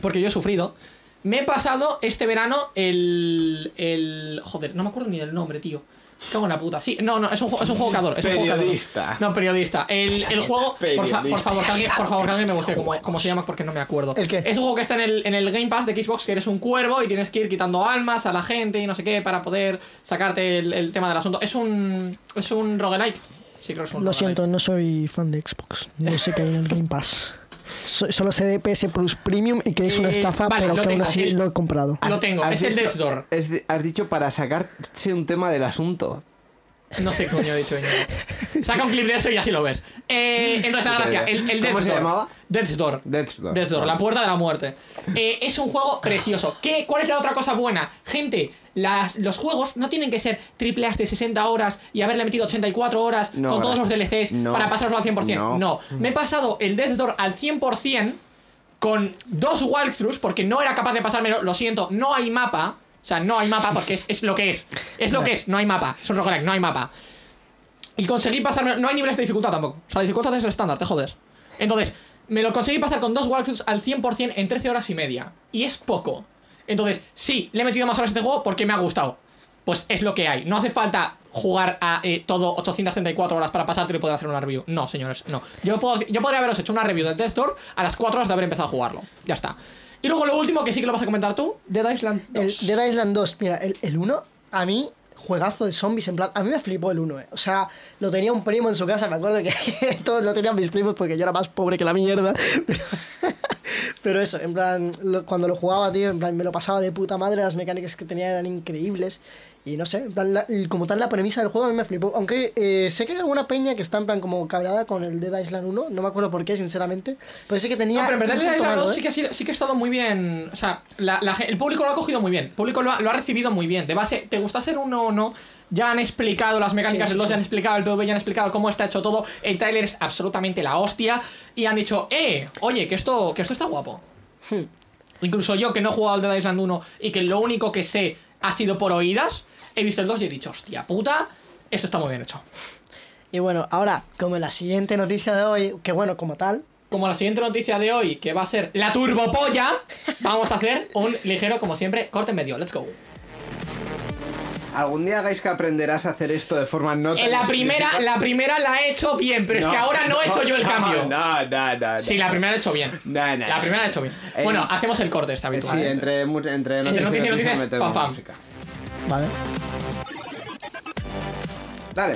porque yo he sufrido, me he pasado este verano el. el. Joder, no me acuerdo ni del nombre, tío. Cago en la puta. Sí, no, no, es un, ju- es un juego que adoro. Es un juego que adoro. Periodista. No, periodista. El, el juego. Por, fa- por favor, que alguien, por favor, que alguien me busque cómo, cómo se llama porque no me acuerdo. ¿El qué? Es un juego que está en el, en el Game Pass de Xbox, que eres un cuervo y tienes que ir quitando almas a la gente y no sé qué para poder sacarte el, el tema del asunto. Es un. Es un roguelike. Sí, creo que es un Lo siento, no soy fan de Xbox. No sé qué hay en el Game Pass. So- solo sé de PS Plus Premium y que es una Eh, estafa, vale, pero lo que aún así sí. lo he comprado. Lo tengo, es el Death's Door. has dicho para sacarse un tema del asunto. No sé coño he dicho. Saca un clip de eso y así lo ves. Eh, entonces, la gracia. El, el ¿Cómo Death's se Door. llamaba? Death's Door. Death's Door. Death's Door, la puerta de la muerte. Eh, es un juego precioso. ¿Qué, ¿Cuál es la otra cosa buena? Gente, las, los juegos no tienen que ser triple A de 60 horas y haberle metido 84 horas No, con todos los gracias. DLCs No. para pasarlo al 100%. No. No. Me he pasado el Death's Door al 100% con dos walkthroughs porque no era capaz de pasármelo. Lo siento, no hay mapa. O sea, no hay mapa porque es, es lo que es. Es lo que es, no hay mapa. Es un roguelike, no hay mapa. Y conseguí pasarme. No hay niveles de dificultad tampoco. O sea, la dificultad es el estándar, te jodes. Entonces, me lo conseguí pasar con dos walkthroughs al 100% en 13 horas y media. Y es poco. Entonces, sí, le he metido más horas a este juego porque me ha gustado. Pues es lo que hay. No hace falta jugar a eh, todo 834 horas para pasarte y poder hacer una review. No, señores, no. Yo, puedo, yo podría haberos hecho una review del Test Door a las 4 horas de haber empezado a jugarlo. Ya está. Y luego lo último, que sí que lo vas a comentar tú, Dead Island 2. El Dead Island 2, mira, el, el 1, a mí, juegazo de zombies, en plan, a mí me flipó el 1, eh. O sea, lo tenía un primo en su casa, me acuerdo que todos lo tenían mis primos porque yo era más pobre que la mierda. Pero, pero eso, en plan, lo- cuando lo jugaba, tío, en plan, me lo pasaba de puta madre, las mecánicas que tenía eran increíbles. Y no sé, en plan, la- y como tal, la premisa del juego a mí me flipó. Aunque eh, sé que hay alguna peña que está en plan como cabreada con el Dead Island 1, no me acuerdo por qué, sinceramente. Pero sé que tenía. No, pero en verdad el Dead Island malo, 2 ¿eh? sí que, ha sido- sí que ha estado muy bien. O sea, la- la ge- el público lo ha cogido muy bien. El público lo ha, lo ha recibido muy bien. De base, ¿te gusta ser uno o no? Ya han explicado las mecánicas Sí, sí, del 2, sí. ya han explicado el PvP, ya han explicado cómo está hecho todo. El tráiler es absolutamente la hostia. Y han dicho, eh, oye, que esto, que esto está guapo. Hmm. Incluso yo que no he jugado al Dead Island 1 y que lo único que sé ha sido por oídas, he visto el 2 y he dicho, hostia puta, esto está muy bien hecho. Y bueno, ahora, como la siguiente noticia de hoy, que bueno, como tal, Como la siguiente noticia de hoy, que va a ser la turbopolla, vamos a hacer un ligero, como siempre, corte en medio. Let's go. Algún día hagáis que aprenderás a hacer esto de forma no tan En la primera, la primera la he hecho bien, pero es que ahora no he hecho yo el cambio. No, no, no. Sí, la primera la he hecho bien. No, no, La primera la he hecho bien. Eh, Bueno, hacemos el corte este Eh, habitual. Sí, entre, mu- entre Entre noticias noticias y noticias, metemos fan, fan. música. ¿vale? Dale.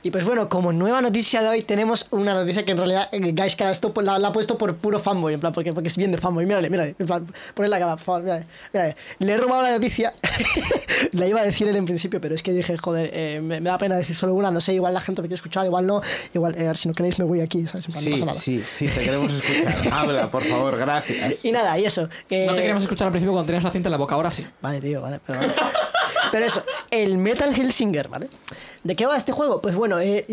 Y pues bueno, como nueva noticia de hoy tenemos una noticia que en realidad eh, Guys que esto pues, la, la ha puesto por puro fanboy, en plan, porque, porque es bien de fanboy. Mírale, mírale, en plan, ponle la cámara, por favor, mírale, mírale. Le he robado la noticia, la iba a decir él en principio, pero es que dije, joder, eh, me, me da pena decir solo una, no sé, igual la gente me quiere escuchar, igual no, igual, eh, si no queréis me voy aquí, ¿sabes? En plan, no Sí, pasa nada. sí, sí, te queremos escuchar. Habla, por favor, gracias. Y nada, y eso. que- No te queríamos escuchar al principio cuando tenías la cinta en la boca, ahora sí. Vale, tío, vale, pero vale. Pero eso, el Metal Hellsinger, ¿vale? ¿De qué va este juego? Pues bueno, eh,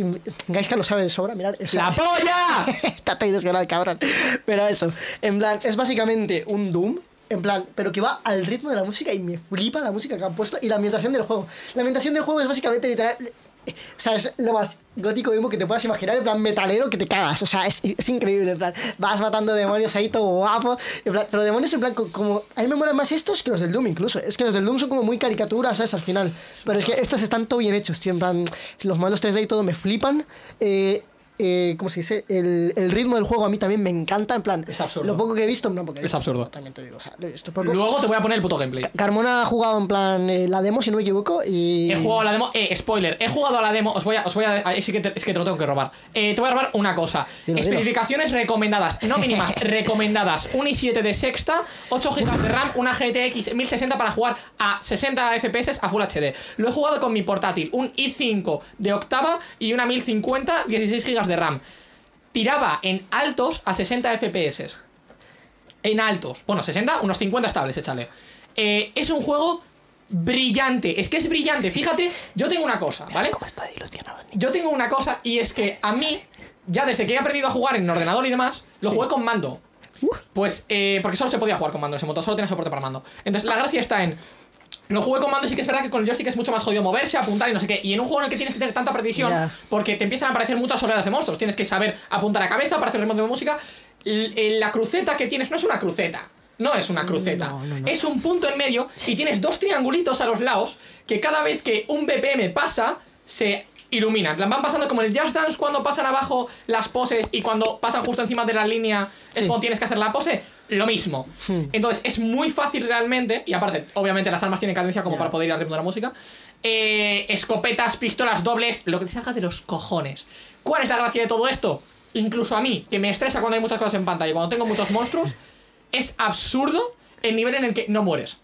Gaiska lo sabe de sobra, mirad. o sea, ¡La polla! Está todo desganado el cabrón. Pero eso, en plan, es básicamente un Doom. En plan, pero que va al ritmo de la música y me flipa la música que han puesto y la ambientación del juego. La ambientación del juego es básicamente literal. O sea, es lo más gótico emo que te puedas imaginar, en plan metalero que te cagas. O sea, es, es increíble. En plan, vas matando demonios ahí todo guapo. en plan, pero demonios, en plan, co- como. A mí me molan más estos que los del Doom, incluso. Es que los del Doom son como muy caricaturas, ¿sabes? Al final. Pero es que estos están todo bien hechos, tío. En plan, los modelos 3D y todo me flipan. Eh, eh, ¿cómo se dice? El, el ritmo del juego a mí también me encanta, en plan, Es absurdo. lo poco que he visto, no, porque Es visto, absurdo. También te digo, o sea, lo he visto poco. Luego te voy a poner el puto gameplay. Carmona ha jugado en plan eh, la demo, si no me equivoco, y... He jugado a la demo, eh, spoiler, he jugado a la demo, os voy a, os voy a, sí que te, es que te lo tengo que robar. Eh, te voy a robar una cosa. Dilo, dilo. Especificaciones recomendadas, no mínimas, recomendadas. Un i7 de sexta, 8 GB de RAM, una GTX 1060 para jugar a 60 FPS a Full HD. Lo he jugado con mi portátil, un i5 de octava y una 1050, 16 GB de RAM. Tiraba en altos a 60 FPS. En altos. Bueno, 60, unos 50 estables, échale. Eh, es un juego brillante. Es que es brillante. Fíjate, yo tengo una cosa, ¿vale? ¿Cómo está ilusionado el niño? Yo tengo una cosa y es que a mí, ya desde que he aprendido a jugar en ordenador y demás, lo jugué con mando. Pues, eh, porque solo se podía jugar con mando ese moto, solo tenía soporte para mando. Entonces, la gracia está en. Lo jugué con mando y sí que es verdad que con el joystick es mucho más jodido moverse, apuntar y no sé qué. Y en un juego en el que tienes que tener tanta precisión, porque te empiezan a aparecer muchas oleadas de monstruos. Tienes que saber apuntar a cabeza para hacer ritmo de música. Eh, La cruceta que tienes no es una cruceta. No es una cruceta. No, no, no. Es un punto en medio y tienes dos triangulitos a los lados que cada vez que un BPM pasa, se iluminan. Van pasando como en el Just Dance cuando pasan abajo las poses y cuando pasan justo encima de la línea es Sí. cuando tienes que hacer la pose. Lo mismo. Hmm. Entonces es muy fácil realmente. Y aparte, obviamente las armas tienen cadencia como para poder ir al ritmo de la música. Eh, escopetas, pistolas dobles, lo que te salga de los cojones. ¿Cuál es la gracia de todo esto? Incluso a mí, que me estresa cuando hay muchas cosas en pantalla y cuando tengo muchos monstruos, es absurdo el nivel en el que no mueres.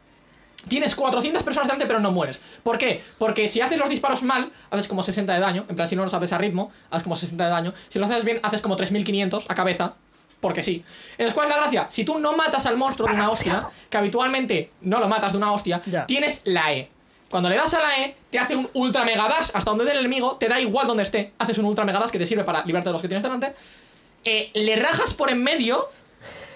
Tienes 400 personas delante pero no mueres. ¿Por qué? Porque si haces los disparos mal, haces como 60 de daño. En plan, si no los haces a ritmo, haces como 60 de daño. Si los haces bien, haces como 3500 a cabeza. Porque sí. Entonces, ¿cuál es la gracia? Si tú no matas al monstruo de una hostia, que habitualmente no lo matas de una hostia, Ya. tienes la E. Cuando le das a la E, te hace un ultra mega dash hasta donde el enemigo, te da igual donde esté. Haces un ultra mega dash que te sirve para librarte de los que tienes delante. Eh, le rajas por en medio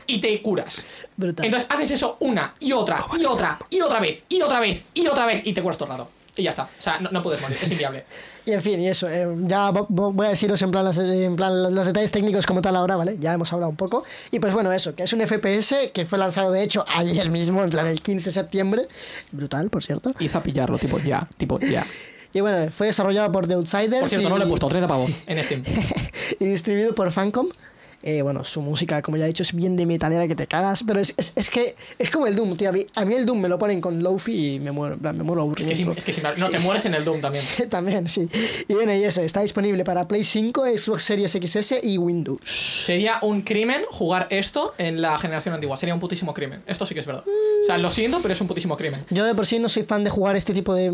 y te curas. Brutal. Entonces haces eso una y otra y otra y otra vez y otra vez y otra vez y te curas todo el rato. Y ya está. O sea, no, no puedes morir, es inviable. Y en fin, y eso, eh, ya vo- vo- voy a deciros en plan, las- en plan los, los detalles técnicos como tal ahora, ¿vale? Ya hemos hablado un poco. Y pues bueno, eso, que es un FPS que fue lanzado de hecho ayer mismo, en plan el 15 de septiembre. Brutal, por cierto. Hizo a pillarlo, tipo ya, tipo ya. Y bueno, fue desarrollado por The Outsiders. Por cierto, y, no le he puesto 30 pavos en Steam. y distribuido por Fancom. Eh, bueno, su música, como ya he dicho, es bien de metalera que te cagas. Pero es, es, es que es como el Doom, tío. A mí, a mí el Doom me lo ponen con Lofi y me muero, me muero Es que, es, aburrimiento. es que inviable. No, te mueres en el Doom también. También, sí. Y bueno, y eso, está disponible para Play 5, Xbox Series XS y Windows. Sería un crimen jugar esto en la generación antigua. Sería un putísimo crimen. Esto sí que es verdad. O sea, lo siento, pero es un putísimo crimen. Yo de por sí no soy fan de jugar este tipo de...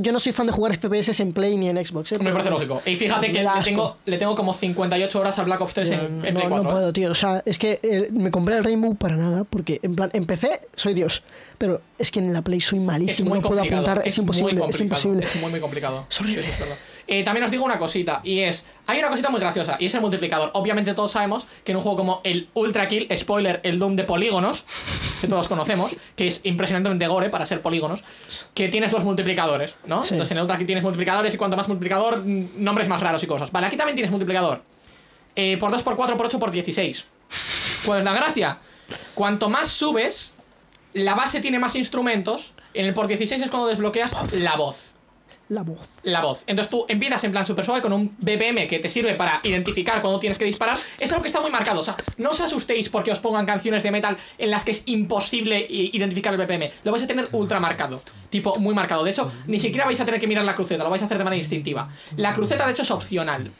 yo no soy fan de jugar FPS en Play ni en Xbox. ¿eh? Me parece lógico. Y fíjate que le tengo, le tengo como 58 horas al Black Ops 3 en, en Play no, 4. no ¿eh? puedo, tío. O sea, es que eh, me compré el Rainbow para nada, porque en plan, empecé, soy Dios. Pero es que en la Play soy malísimo, no puedo apuntar, es, imposible, es imposible. Es muy, muy complicado. Es horrible. Sí, sí, es verdad. Eh, también os digo una cosita, y es, hay una cosita muy graciosa, y es el multiplicador. Obviamente todos sabemos que en un juego como el Ultra Kill, spoiler, el Doom de polígonos, que todos conocemos, que es impresionantemente gore para ser polígonos, que tienes dos multiplicadores, ¿no? Sí. Entonces en el Ultra Kill tienes multiplicadores y cuanto más multiplicador, mm, nombres más raros y cosas. Vale, aquí también tienes multiplicador. Eh, por 2, por 4, por 8, por 16. ¿Cuál es la gracia? Cuanto más subes, la base tiene más instrumentos. En el por 16 es cuando desbloqueas la voz. La voz. La voz. Entonces tú empiezas en plan super suave con un BPM que te sirve para identificar cuando tienes que disparar. Es algo que está muy marcado. O sea, no os asustéis porque os pongan canciones de metal en las que es imposible identificar el BPM. Lo vais a tener ultra marcado. Tipo, muy marcado. De hecho, ni siquiera vais a tener que mirar la cruceta. Lo vais a hacer de manera instintiva. La cruceta, de hecho, es opcional.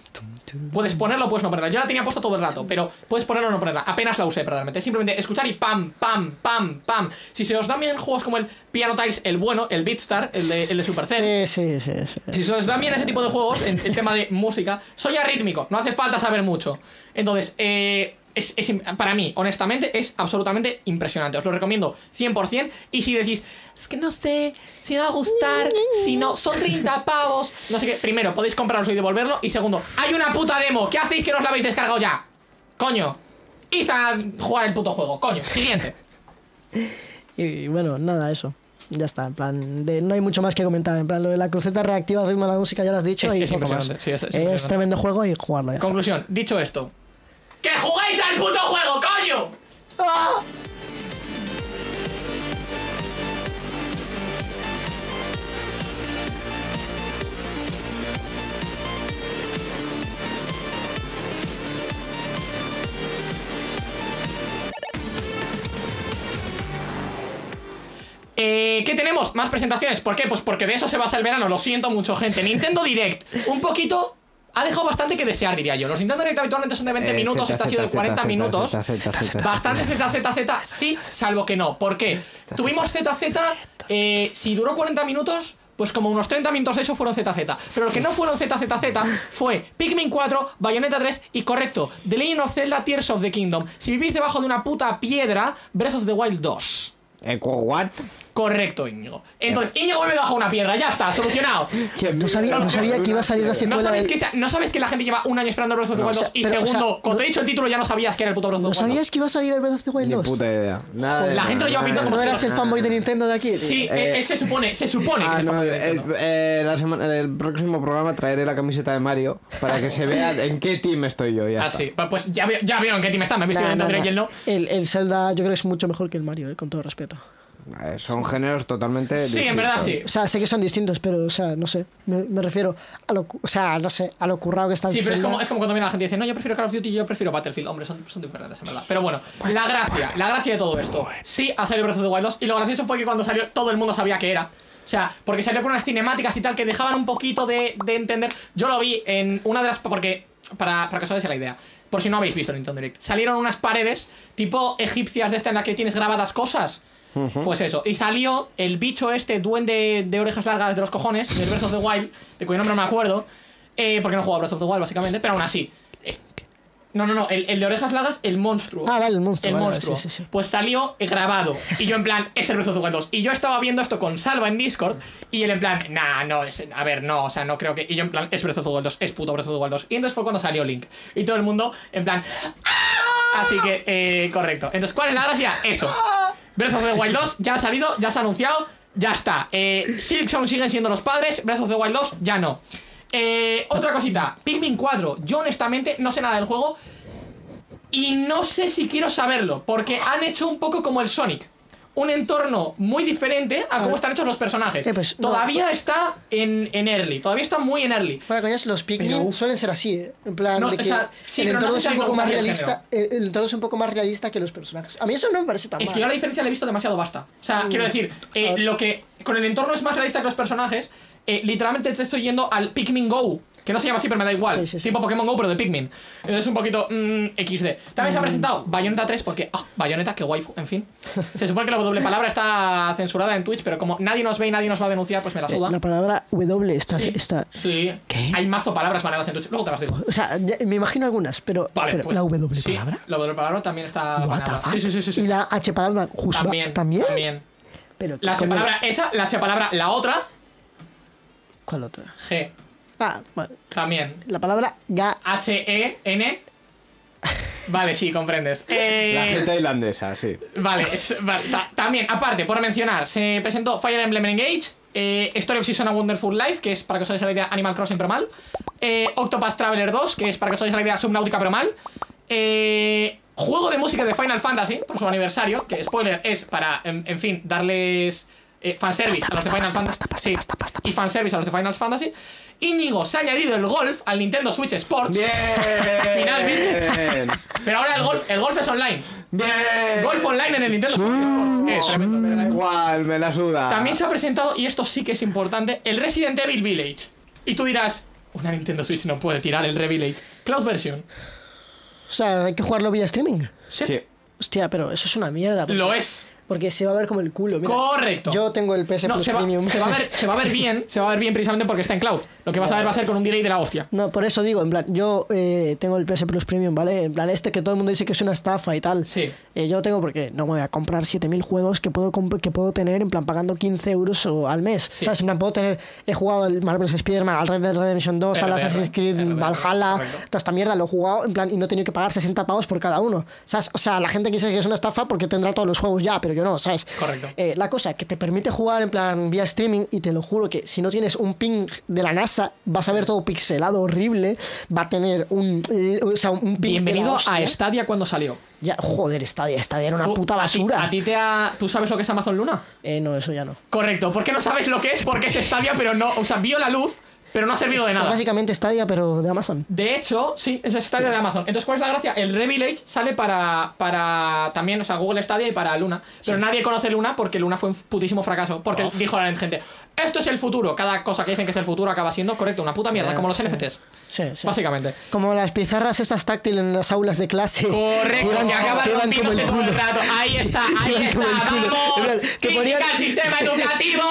Puedes ponerlo o puedes no ponerla. Yo la tenía puesta todo el rato, pero puedes ponerla o no ponerla. Apenas la usé, verdaderamente. Simplemente escuchar y pam, pam, pam, pam. Si se os dan bien juegos como el Piano Tiles, el bueno, el Beatstar, el de, el de Supercell. Sí, sí, sí. sí. Si se os dan bien ese tipo de juegos, en el tema de música, soy arrítmico, no hace falta saber mucho. Entonces, eh, es, para mí, honestamente, es absolutamente impresionante. Os lo recomiendo 100%. Y si decís, es que no sé si me va a gustar, si no, son 30 pavos, no sé qué. Primero, podéis comprarlo y devolverlo. Y segundo, hay una puta demo. ¿Qué hacéis que no os la habéis descargado ya? Coño, id a jugar el puto juego. Coño, siguiente. Y bueno, nada, eso. Ya está, en plan, de- no hay mucho más que comentar. En plan, lo de la cruceta reactiva al ritmo de la música ya lo has dicho. Es- y es poco más. impresionante, sí, es- tremendo juego y jugarlo ya está. Conclusión, dicho esto, ¡que juguéis al puto juego, coño! Eh, ¿Qué tenemos? Más presentaciones. ¿Por qué? Pues porque de eso se basa el verano. Lo siento mucho, gente. Nintendo Direct, un poquito. Ha dejado bastante que desear, diría yo. Los Nintendo Direct habitualmente son de 20 Eh, minutos, esta ha sido de Z, 40 Z, minutos. Bastante ZZZ, sí, salvo que no. ¿Por qué? Tuvimos ZZ, eh, si duró 40 minutos, pues como unos 30 minutos de eso fueron ZZ. Pero lo que no fueron ZZZ fue Pikmin 4, Bayonetta 3 y correcto, The Legend of Zelda Tears of the Kingdom. Si vivís debajo de una puta piedra, Breath of the Wild 2. Eco what? Correcto, Íñigo. Entonces, Íñigo me bajo una piedra, ya está, solucionado. No sabía, no sabía que iba a salir la ¿No secuela sabes, del- que, esa- ¿No sabes que la gente lleva un año esperando Breath of the Wild o 2? sea, y pero, o segundo, sea, cuando no- te he dicho el título ya no sabías que era el puto Breath of ¿No the Wild 2. sabías que iba a salir el Breath of the Wild Ni 2? puta idea. Nada La gente lo lleva de como ¿No si eras el fanboy de Nintendo de aquí? tío? Sí, Eh, eh, se supone, se supone que Ah, es el no, de el, Nintendo. eh, la semana, el próximo programa traeré la camiseta de Mario para que se vea en qué team estoy yo. Ya Ah, está. sí. Pues ya, veo- ya vieron qué team está. Me he visto Nah, en nah. y él no. El, el Zelda yo creo que es mucho mejor que el Mario, eh, con todo respeto. Eh, son géneros totalmente Sí, en verdad sí. O sea, sé que son distintos, pero, o sea, no sé. Me, me refiero a lo, o sea, no sé, a lo currado que está el Sí, pero es como, es como cuando viene la gente y dice, no, yo prefiero Call of Duty y yo prefiero Battlefield. Hombre, son, son diferentes, en verdad. Pero bueno, la gracia, la gracia de todo esto. Sí, ha salido Breath of the Wild 2 y lo gracioso fue que cuando salió todo el mundo sabía que era. O sea, porque salió con unas cinemáticas y tal que dejaban un poquito de, de entender. Yo lo vi en una de las... Porque, para, para que os hagáis la idea. Por si no habéis visto Nintendo Direct. Salieron unas paredes tipo egipcias de esta en la que tienes grabadas cosas. Pues eso, y salió el bicho este, duende de orejas largas de los cojones, del Breath of the Wild, de cuyo nombre no me acuerdo, eh, porque no he jugado a Breath of the Wild, básicamente, pero aún así. eh, no, no, no, el, el de orejas largas, el monstruo. Ah, vale, el monstruo, El vale, monstruo. sí, sí, sí. Pues salió grabado. Y yo en plan, es el Breath of the Wild 2. Y yo estaba viendo esto con Salva en Discord. Y él en plan, nah, no, es, a ver, no, o sea, no creo que. Y yo en plan, es Breath of the Wild 2, es puto Breath of the Wild 2. Y entonces fue cuando salió Link. Y todo el mundo en plan, ¡ah! Así que, eh, correcto. Entonces, ¿cuál es la gracia? Eso. Breath of the Wild 2 ya ha salido, ya se ha anunciado, ya está. Eh, Silksong siguen siendo los padres, Breath of the Wild 2 ya no. Eh, otra cosita, Pikmin 4. Yo honestamente no sé nada del juego. Y no sé si quiero saberlo, porque han hecho un poco como el Sonic. Un entorno muy diferente a cómo están hechos los personajes. Eh, pues, no, todavía está en, en early, todavía está muy en early. Fuera coñas, los Pikmin Pero- suelen ser así, ¿eh? En plan, No, de o que sea, sí, el no entorno es un poco más realista. El, el entorno es un poco más realista que los personajes. A mí eso no me parece tan Es mal. que yo la diferencia la he visto demasiado basta. O sea, quiero decir, eh, lo que con el entorno es más realista que los personajes, eh, literalmente te estoy yendo al Pikmin Go. Que no se llama así, pero me da igual. Sí, sí, sí. Tipo Pokémon Go, pero de Pikmin. Entonces un poquito mm, XD. También Mm. se ha presentado Bayonetta 3 porque, ah, Bayonetta, que waifu, en fin. Se supone que la doble palabra está censurada en Twitch, pero como nadie nos ve y nadie nos va a denunciar, pues me la Eh, suda. La palabra W está... Sí. está Sí. ¿Qué? Hay mazo palabras manejadas en Twitch. Luego te las digo. o sea, ya- me imagino algunas, pero, Vale, pero pues, la W palabra. La doble palabra también está What the baneada. fuck? Sí, sí, sí, sí. Y la H palabra justo También, también. también. Pero, ¿qué La H palabra esa, la H palabra la otra, ¿Cuál otra? G. Ah, vale. También. La palabra ga. H-E-N. Vale, sí, comprendes. Eh, La gente tailandesa, sí. Vale, es- vale, ta- también, aparte, por mencionar, se presentó Fire Emblem Engage, eh, Story of Season a Wonderful Life, que es para que os hagáis la idea Animal Crossing pero mal, eh, Octopath Traveler 2, que es para que os hagáis la idea Subnautica pero mal, eh, juego de música de Final Fantasy, por su aniversario, que spoiler es para, en, en fin, darles eh, fanservice a los de Final Fantasy. Sí, y fanservice a los de Final Fantasy. Íñigo se ha añadido el golf al Nintendo Switch Sports. ¡Bien! Finalmente. Pero ahora el golf, el golf es online. ¡Bien! Golf online en el Nintendo Switch Sports. Tremendo, pero da igual. Igual, me la suda. También se ha presentado, y esto sí que es importante, el Resident Evil Village. Y tú dirás, una Nintendo Switch no puede tirar el Re-Village. Cloud version. O sea, hay que jugarlo vía streaming. Sí. Sí. Hostia, pero eso es una mierda. porque- Lo es. Porque se va a ver como el culo. mira. Correcto. Yo tengo el PS No, Plus se va, Premium. se va a ver, se va a ver bien, se va a ver bien precisamente porque está en cloud. Lo que vas a ver va a ser con un delay de la hostia. No, por eso digo, en plan, yo eh, tengo el PS Plus Premium, ¿vale? En plan, este que todo el mundo dice que es una estafa y tal. Sí. Eh, yo tengo porque no me voy a comprar 7000 juegos que puedo, que puedo tener, en plan, pagando 15 euros o- al mes. ¿Sabes? En plan, puedo tener. He jugado al Marvel's Spider-Man, al Red Dead Redemption 2, al Assassin's Creed Valhalla, toda esta mierda, lo he jugado, en plan, y no he tenido que pagar 60 pavos por cada uno. ¿Sabes? O sea, la gente que dice que es una estafa porque tendrá todos los juegos ya, pero yo no, ¿sabes? Correcto. Eh, la cosa que te permite jugar en plan vía streaming y te lo juro que si no tienes un ping de la NASA vas a ver todo pixelado horrible va a tener un eh, o sea un ping de la Bienvenido a Stadia cuando salió. ya joder Stadia Stadia era una puta a ti- basura A ti, te ha... ¿Tú sabes lo que es Amazon Luna? eh, no eso ya no Correcto. ¿Por qué no sabes lo que es? Porque es Stadia, pero no... O sea, vio la luz, pero no ha servido de Es nada. básicamente Stadia pero de Amazon De hecho, sí, es Stadia de Amazon. Entonces, ¿cuál es la gracia? El Revillage sale para, para también, o sea, Google Stadia y para Luna. Pero nadie conoce Luna porque Luna fue un putísimo fracaso. Porque dijo la gente, esto es el futuro. Cada cosa que dicen que es el futuro acaba siendo correcto, una puta mierda, como los sí. NFTs. sí, sí. Básicamente. como las pizarras esas táctiles en las aulas de clase Correcto, que que como rompiéndose todo el rato. Ahí está, ahí está, vamos. te ponían- al sistema educativo.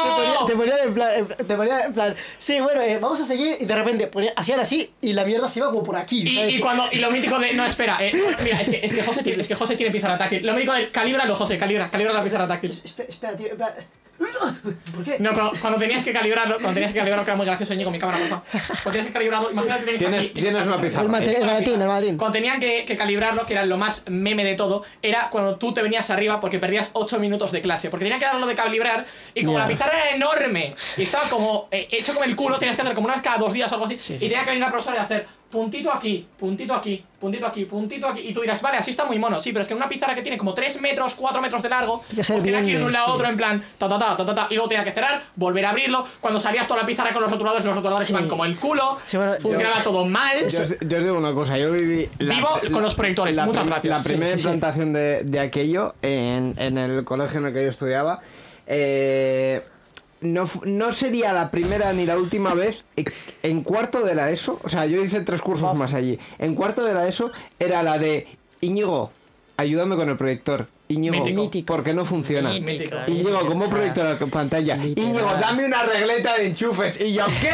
Te ponía en plan, en- te ponía en plan, sí, bueno, eh, vamos a seguir y de repente ponía, hacían así y la mierda se iba como por aquí, Y, ¿sabes? y cuando y lo mítico de no espera eh, mira es que es que José tiene es que José tiene pizarra táctil lo mítico de calíbralo José calibra calibra la pizarra táctil Espera, espera, tío, espera. ¿Por qué? no pero cuando tenías que calibrarlo cuando tenías que calibrarlo que era muy gracioso Ñigo mi cámara porfa cuando tenías que calibrarlo imagínate que tenías Tienes- aquí- tienes una pizarra. El, mate- el maletín, el maletín. Cuando tenían que, que calibrarlo, que era lo más meme de todo, era cuando tú te venías arriba porque perdías 8 minutos de clase. Porque tenían que darlo de calibrar y como la pizarra era enorme y estaba como eh, hecho como el culo, tenías que hacer como una vez cada dos días o algo así. Sí, Y sí. tenía que venir una profesora y hacer puntito aquí, puntito aquí, puntito aquí, puntito aquí. Y tú dirás, vale, así está muy mono. Sí, pero es que una pizarra que tiene como 3 metros, 4 metros de largo, que pues tenía que ir de un lado a sí. otro en plan, ta ta ta ta ta ta, y luego tenía que cerrar, volver a abrirlo. Cuando salías toda la pizarra con los rotuladores, los rotuladores Sí. iban como el culo, Sí, bueno, funcionaba todo mal. Yo os, yo os digo una cosa, yo viví... Vivo con los proyectores, la muchas gracias. La primera sí, sí. implantación De, de aquello en, en el colegio en el que yo estudiaba, eh, no, fu- no sería la primera ni la última vez en cuarto de la ESO, o sea, yo hice tres cursos más allí, en cuarto de la ESO era la de Íñigo, ayúdame con el proyector. Íñigo, Mítico. ¿por qué no funciona? Mítico. Íñigo, ¿cómo proyecto la pantalla? Literal. Íñigo, dame una regleta de enchufes. Y yo, ¿qué?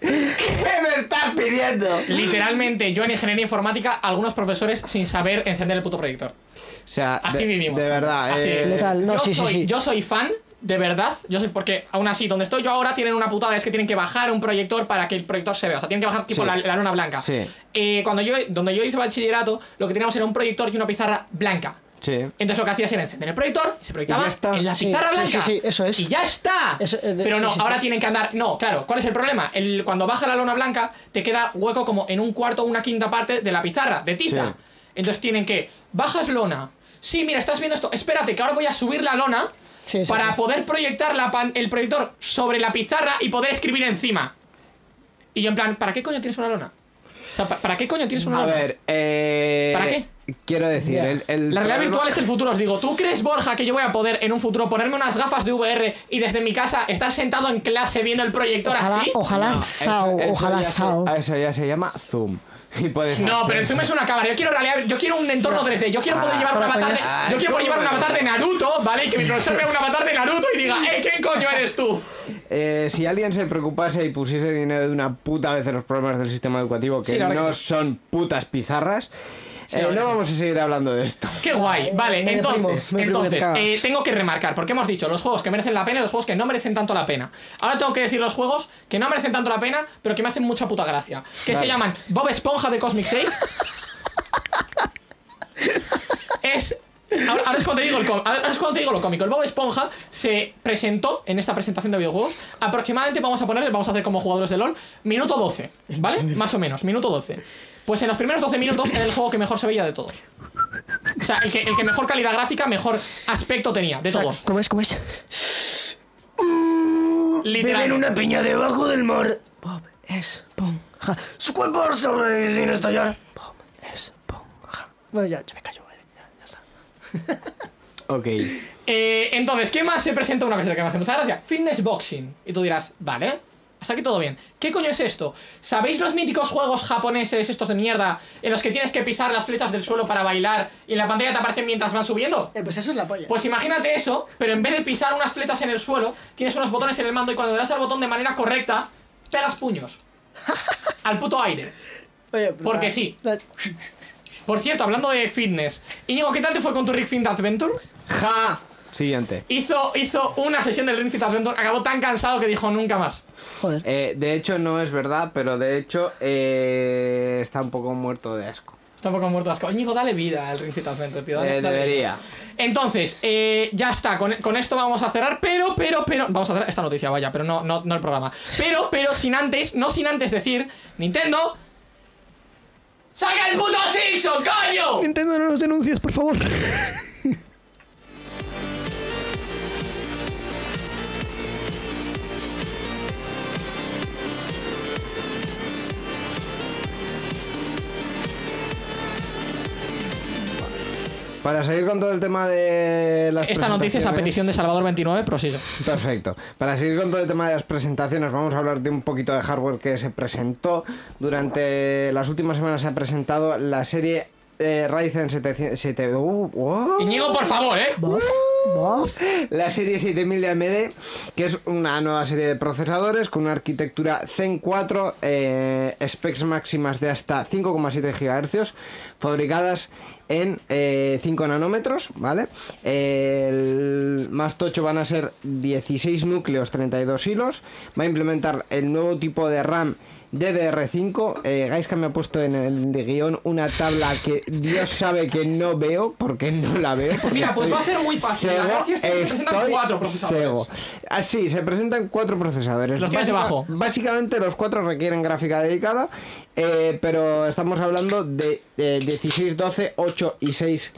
¿Qué me estás pidiendo? Literalmente, yo en ingeniería informática, algunos profesores sin saber encender el puto proyector. O sea, Así de, vivimos. De verdad, Así eh, es. Letal, no, yo sí, sí, soy, sí. Yo soy fan, de verdad. Yo soy porque, aún así, donde estoy yo ahora tienen una putada, es que tienen que bajar un proyector para que el proyector se vea. O sea, tienen que bajar tipo Sí. la, la luna blanca. Sí. Eh, cuando yo, donde yo hice bachillerato, lo que teníamos era un proyector y una pizarra blanca. Sí. Entonces lo que hacías era encender el proyector y se proyectaba Y en la pizarra sí, blanca. sí, sí, eso es. Y ya está. Eso, eh, de- Pero no, sí, sí, ahora sí. tienen que andar. No, claro, ¿cuál es el problema? El, cuando baja la lona blanca, te queda hueco como en un cuarto o una quinta parte de la pizarra, de tiza. Sí. Entonces tienen que. Bajas lona. Sí, mira, estás viendo esto. Espérate, que ahora voy a subir la lona Sí, sí, para sí. poder proyectar la pan- el proyector sobre la pizarra y poder escribir encima. Y yo, en plan, ¿para qué coño tienes una lona? O sea, ¿pa- ¿para qué coño tienes una A lona? ver, eh. ¿Para qué? Quiero decir, el, el La realidad virtual es el futuro, os digo. ¿Tú crees, Borja, que yo voy a poder en un futuro ponerme unas gafas de VR y desde mi casa estar sentado en clase viendo el proyector Ojalá, así? ojalá, Eso- Sao, eso ojalá, se-. Eso ya se llama Zoom. Y puedes No, pero Zoom es una cámara. Yo quiero yo quiero un entorno 3D. Yo quiero poder Ah, llevar un avatar de, coñas. yo quiero poder llevar un avatar de Naruto, ¿vale? Y que mi profesor vea un avatar de Naruto y diga, ¡eh, quién coño eres tú! Eh, si alguien se preocupase y pusiese dinero de una puta vez en los problemas del sistema educativo, que Sí, no que sí. son putas pizarras, eh, no vamos a seguir hablando de esto. ¡Qué guay! Vale, me entonces, me entonces eh, tengo que remarcar, porque hemos dicho los juegos que merecen la pena y los juegos que no merecen tanto la pena. Ahora tengo que decir los juegos que no merecen tanto la pena, pero que me hacen mucha puta gracia. Que se Vale. llaman Bob Esponja de Cosmic Save. es. Ahora, ahora es cuando te digo el ahora es cuando te digo lo cómico. El Bob Esponja se presentó en esta presentación de videojuegos. Aproximadamente vamos a poner, vamos a hacer como jugadores de LOL, minuto 12, ¿vale? Más o menos, minuto 12. Pues en los primeros 12 minutos era el juego que mejor se veía de todos. O sea, el que, el que mejor calidad gráfica, mejor aspecto tenía, de todos. ¿Cómo es? ¿Cómo es? Literalmente. peña debajo del mar. Bob Esponja. Su cuerpo sobre sin estallar. Bob Esponja. Bueno, ya, ya me callo, vale. Ya, ya está. Ok. Eh, entonces, ¿qué más se presenta? Una cosa que me hace mucha gracia. Fitness Boxing. Y tú dirás, vale, hasta aquí todo bien. ¿Qué coño es esto? ¿Sabéis los míticos juegos japoneses, estos de mierda, en los que tienes que pisar las flechas del suelo para bailar y en la pantalla te aparecen mientras van subiendo? Eh, pues eso es la polla. Pues imagínate eso, pero en vez de pisar unas flechas en el suelo, tienes unos botones en el mando y cuando le das al botón de manera correcta, pegas puños. al puto aire. Oye, porque la- sí. Por cierto, hablando de fitness, Íñigo, ¿qué tal te fue con tu Ring Fit Adventure? ¡Ja! Siguiente. Hizo, hizo una sesión del Ring Fit Adventure, acabó tan cansado que dijo nunca más. Joder. Eh, de hecho, no es verdad, pero de hecho eh, está un poco muerto de asco. Está un poco muerto de asco. Íñigo, dale vida al Ring Fit Adventure, tío. Dale, Eh, dale debería. vida. Entonces, eh, ya está, con, con esto vamos a cerrar, pero, pero, pero, vamos a hacer esta noticia, vaya, pero no, no, no el programa. Pero, pero, sin antes, no sin antes decir, Nintendo, ¡saca el puto Simpson, coño! Nintendo, no nos denuncies, por favor. Para seguir con todo el tema de las Esta noticia es a petición de Salvador 29, prosigue. Perfecto. Para seguir con todo el tema de las presentaciones, vamos a hablar de un poquito de hardware que se presentó. Durante las últimas semanas se ha presentado la serie eh, Ryzen 700... siete- uh, wow. Íñigo, por favor, ¿eh? La serie 7000 de AMD, que es una nueva serie de procesadores con una arquitectura Zen 4, eh, specs máximas de hasta 5,7 GHz, fabricadas en eh, 5 nanómetros, ¿vale? El más tocho van a ser 16 núcleos, 32 hilos. Va a implementar el nuevo tipo de RAM DDR5. Eh, Gaiska me ha puesto en el guion una tabla que Dios sabe que no veo, porque no la veo. porque Mira, pues va a ser muy fácil. La es que se presentan estoy cuatro procesadores. cego. Ah, sí, se presentan cuatro procesadores. Los tienes Básica- debajo. Básicamente los cuatro requieren gráfica dedicada, eh, pero estamos hablando de eh, 16, 12, 8 y 6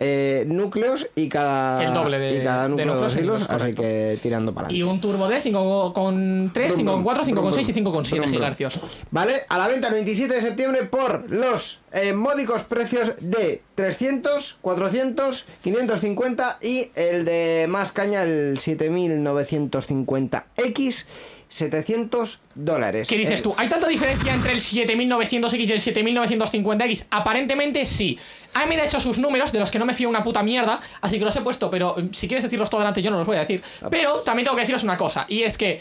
eh, núcleos y cada, El doble de- y cada de núcleo núcleos dos hilos, así correcto. que tirando para Y adelante. un turbo D 5,3, Brum, 5,4, brum, 5,6 y brum, 5,7 brum, brum. GHz. Vale, a la venta el 27 de septiembre por los eh, módicos precios de 300, 400, 550 y el de más caña el 7950X, 700 dólares. ¿Qué dices Eh, tú? ¿Hay tanta diferencia entre el 7900X y el 7950X? Aparentemente sí. AMD ha hecho sus números, de los que no me fío una puta mierda, así que los he puesto, pero eh, si quieres decirlos todo delante yo no los voy a decir. Pero también tengo que deciros una cosa, y es que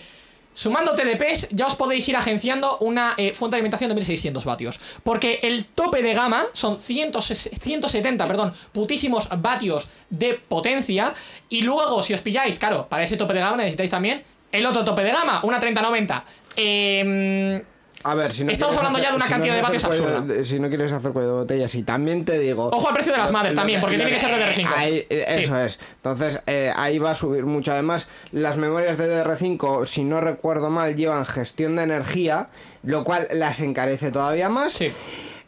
sumando TDPs ya os podéis ir agenciando una eh, fuente de alimentación de 1600 vatios. Porque el tope de gama son 100 170, perdón, putísimos vatios de potencia, y luego si os pilláis, claro, para ese tope de gama necesitáis también el otro tope de gama, una 3090. Eh, A ver, si no Estamos hablando ya de una si cantidad de quieres vatios absurda. de- Si no quieres hacer cuello de botella, sí, también te digo. Ojo al precio de las madres lo también, porque lo tiene que ser de DR5. ahí, eh, Sí. Eso es. Entonces, eh, ahí va a subir mucho. Además, las memorias de DR5, si no recuerdo mal, llevan gestión de energía, lo cual las encarece todavía más. Sí.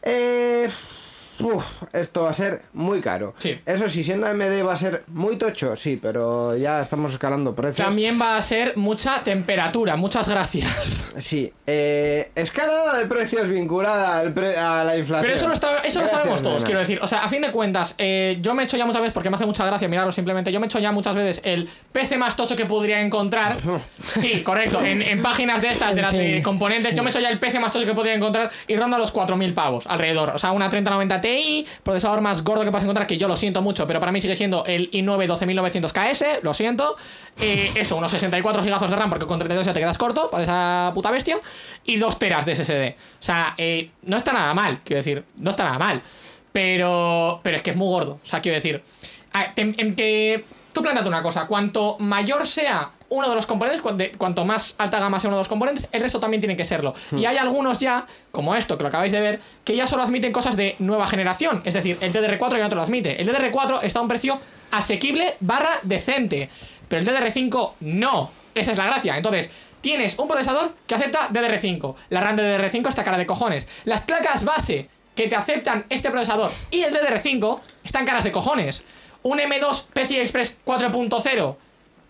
Eh, uf, esto va a ser muy caro. Sí. Eso sí, siendo AMD va a ser muy tocho, sí, pero ya estamos escalando precios. También va a ser mucha temperatura. Muchas gracias. Sí, eh, escalada de precios vinculada al pre- a la inflación. Pero eso lo, está- eso lo sabemos todos, quiero decir. O sea, a fin de cuentas, eh, yo me he hecho ya muchas veces, porque me hace mucha gracia mirarlo simplemente, yo me he hecho ya muchas veces el PC más tocho que podría encontrar. Sí, correcto, en, en páginas de estas, de las de Sí, componentes, yo me he hecho ya el PC más tocho que podría encontrar y ronda los 4.000 pavos alrededor. O sea, una 3090 Procesador más gordo que puedas encontrar, que yo lo siento mucho, pero para mí sigue siendo el i9 12900KS, lo siento. Eh, eso, unos 64 gigazos de RAM, porque con 32 ya te quedas corto para esa puta bestia. Y 2 teras de SSD. O sea, eh, no está nada mal, quiero decir, no está nada mal. Pero, pero es que es muy gordo. O sea, quiero decir, en que tú planteate una cosa, cuanto mayor sea uno de los componentes, cuanto más alta gama sea uno de los componentes, el resto también tiene que serlo. Y hay algunos ya, como esto que lo acabáis de ver, que ya solo admiten cosas de nueva generación. Es decir, el DDR4 ya no te lo admite. El DDR4 está a un precio asequible barra decente. Pero el DDR5 no. Esa es la gracia. Entonces, tienes un procesador que acepta DDR5. La RAM de DDR5 está cara de cojones. Las placas base que te aceptan este procesador y el DDR5 están caras de cojones. Un M2 PCI Express 4.0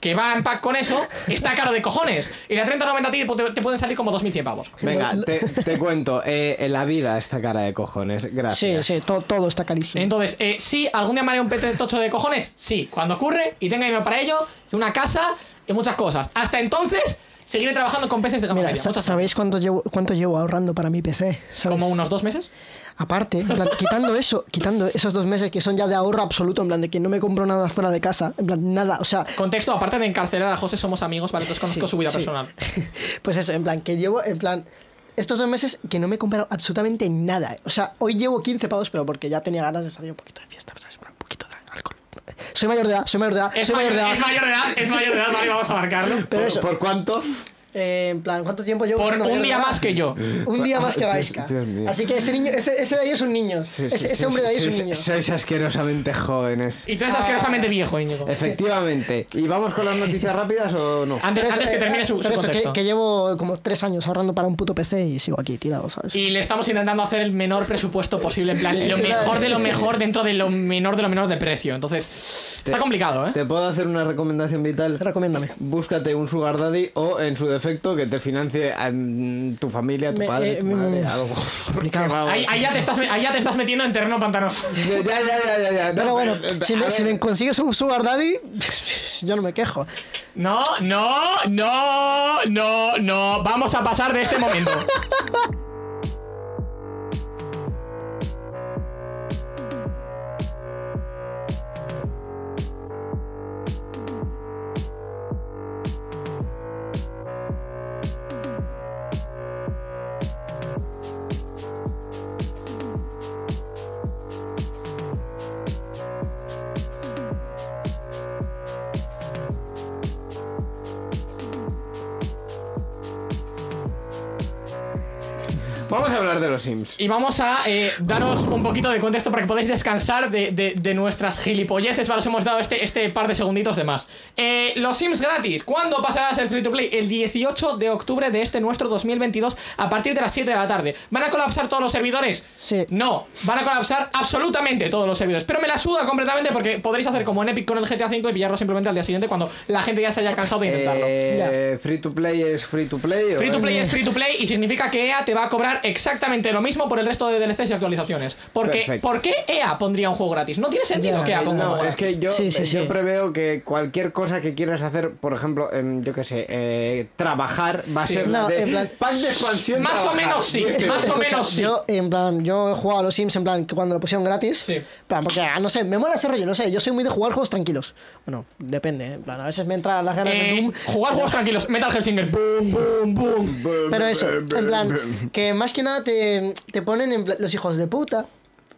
que va en pack con eso está caro de cojones. Y la 3090 Ti te, te pueden salir como 2100 pavos. Venga, te, te cuento, eh, en la vida esta cara de cojones, Sí, gracias. sí, to- todo está carísimo. Entonces, eh, sí, algún día me haré un PC tocho de cojones. Sí, cuando ocurre y tenga dinero para ello, y una casa y muchas cosas. Hasta entonces, seguiré trabajando con PCs de gama Mira, media. ¿sabéis cuánto llevo, cuánto llevo ahorrando para mi PC? ¿Sabes? Como unos dos meses. Aparte, en plan, quitando eso, quitando esos dos meses que son ya de ahorro absoluto, en plan de que no me compro nada fuera de casa, en plan, nada, o sea, Contexto, aparte de encarcelar a José, somos amigos, ¿vale? Entonces conozco Sí, su vida sí. personal. pues eso, en plan, que llevo, en plan, estos dos meses que no me he comprado absolutamente nada. O sea, hoy llevo 15 pavos, pero porque ya tenía ganas de salir un poquito de fiesta, ¿sabes? Un poquito de alcohol. Soy mayor de edad, soy mayor de edad, Es soy mayor, mayor de edad. es mayor de edad, es mayor de edad, vale, vamos a marcarlo. Pero ¿Por, eso, por cuánto? Eh, en plan, ¿cuánto tiempo llevo Por un día más que yo. Un día más que Gaiska. Mío. Así que ese niño, ese, ese de ahí es un niño. Sí, ese, sí, ese sí, hombre de ahí es un niño. Sois asquerosamente jóvenes. Y tú eres asquerosamente viejo, Íñigo. Efectivamente. ¿Y vamos con las noticias rápidas o no? Antes, Pero antes que eh, termine su, su pero eso, que, llevo como tres años ahorrando para un puto PC y sigo aquí tirado, ¿sabes? Y le estamos intentando hacer el menor presupuesto posible, en plan, lo mejor de lo mejor dentro de lo menor de lo menor de precio. Entonces, está complicado, ¿eh? ¿Te puedo hacer una recomendación vital? Recomiéndame. Búscate un sugar daddy o, en su que te financie a mm, tu familia, tu Me- padre, eh, tu madre, algo. complicado. Vamos. Ahí, ahí ya te estás, ahí ya te estás metiendo en terreno pantanoso. Ya, ya, ya, ya, ya. No, Pero bueno, pero, eh, si a me, ver, si me consigues un Sugar Daddy, yo no me quejo. No, no, no, no, no. Vamos a pasar de este momento. Vamos a hablar de los Sims. Y vamos a eh, daros un poquito de contexto para que podáis descansar de, de- de nuestras gilipolleces. Vale, os hemos dado este, este par de segunditos de más. Eh, los Sims gratis. ¿Cuándo pasará a ser free to play? El 18 de octubre de este nuestro 2022 a partir de las 7 de la tarde. ¿Van a colapsar todos los servidores? Sí. No, van a colapsar absolutamente todos los servidores. Pero me la suda completamente porque podréis hacer como en Epic con el GTA V y pillarlo simplemente al día siguiente cuando la gente ya se haya cansado de intentarlo. Eh, free to play es free to play. ¿o Free to es- play es free to play y significa que EA te va a cobrar exactamente lo mismo por el resto de DLCs y actualizaciones. Porque, Perfecto. ¿Por qué EA pondría un juego gratis? No tiene sentido Ya, que EA ponga un juego es gratis. que yo, Sí, sí, yo sí. preveo que cualquier cosa que quieras hacer, por ejemplo, em, yo qué sé, eh, trabajar, va a Sí. ser No, de en plan- pack de expansión. Más o menos sí, Sí, sí. más o Escucha, menos sí. Yo, en plan, yo he jugado a los Sims en plan que cuando lo pusieron gratis. Sí. en plan, porque, ah, no sé, me mola ese rollo, no sé. Yo soy muy de jugar juegos tranquilos. Bueno, depende, ¿eh? en plan, a veces me entran las ganas de Eh, Doom. jugar juegos tranquilos. Metal Hellsinger. Boom, boom, boom. Pero eso, en plan, que más que nada te, te ponen en plan, los hijos de puta.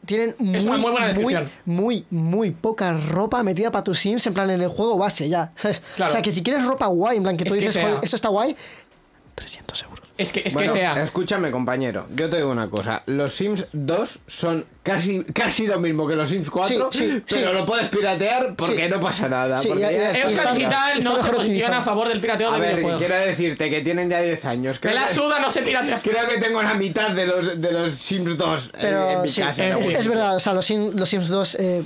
Tienen Es una muy buena muy, muy, muy poca ropa metida para tus Sims, en plan, en el juego base ya, ¿sabes? Claro. O sea, que si quieres ropa guay, en plan, que tú Es dices, esto está guay, 300 euros. Es que, es Bueno, que sea. escúchame, compañero. Yo te digo una cosa. Los Sims 2 son casi, casi lo mismo que los Sims 4, Sí, sí, pero sí. lo puedes piratear porque Sí. no pasa nada. Sí, porque ya- ya- ya Euskal está- Euskal está- Digital está no se posiciona a favor del pirateo A de ver, videojuegos. quiero decirte que tienen ya 10 años. Me Creo la que- suda, no se piratea. Creo que tengo la mitad de los, de los Sims 2 en- Pero en, mi sí, casa. en ¿no? es, verdad, o sea, los, Sims, los Sims 2, eh,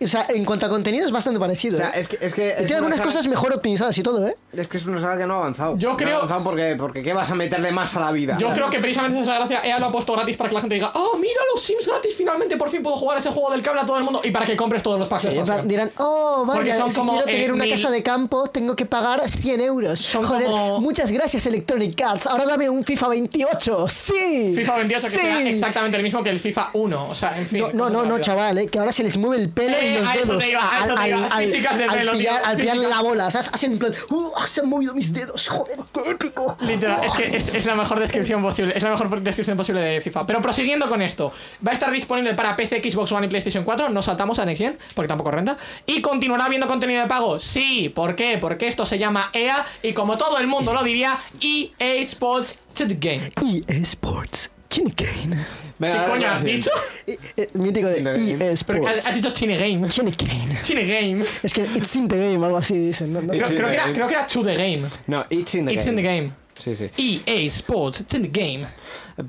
o sea, en cuanto a contenido es bastante parecido. O sea, ¿eh? es que, es que Y es tiene una algunas saga- cosas mejor optimizadas y todo, ¿eh? Es que es una saga que no ha avanzado. Yo No creo- ha avanzado porque, porque ¿qué vas a meterle más a la vida? Yo creo que precisamente esa es la gracia. EA lo ha puesto gratis para que la gente diga, oh, mira los Sims gratis, finalmente por fin puedo jugar ese juego del que habla todo el mundo. Y para que compres todos los packs Sí, de dirán, oh, vaya, si como, quiero eh, tener una mil- casa de campo, tengo que pagar 100 euros. Son Joder, como- muchas gracias Electronic Arts. Ahora dame un FIFA 28. Sí. FIFA 28 que sí. sea exactamente el mismo que el FIFA 1. O sea, en fin. No, no, no, no, chaval, eh, que ahora se les mueve el pelo Eh, y los dedos iba, al, al- de pelo, pillar, al pillar la bola. ¿sabes? Hacen en plan, uh, se han movido mis dedos. Joder, qué épico. Literal, es que es, es la mejor descripción posible, es la mejor descripción posible de FIFA. Pero prosiguiendo con esto, va a estar disponible para PC, Xbox One y PlayStation 4. No saltamos a Next Gen, porque tampoco renta. Y continuará habiendo contenido de pago. Sí, ¿por qué? Porque esto se llama EA y como todo el mundo lo diría, EA Sports to the Game. EA Sports. Kane. Venga, ¿Qué coño con la has siguiente. dicho? Mítico de EA Game. Has, Sports. has dicho Chine Game. Chini Kane. Chine Game. Es que it's in the game, algo así dicen. No, no. Creo, que era, game. creo que era To the Game. No, It's in the It's game. in the game. Sí, sí. EA Sports, it's in the game.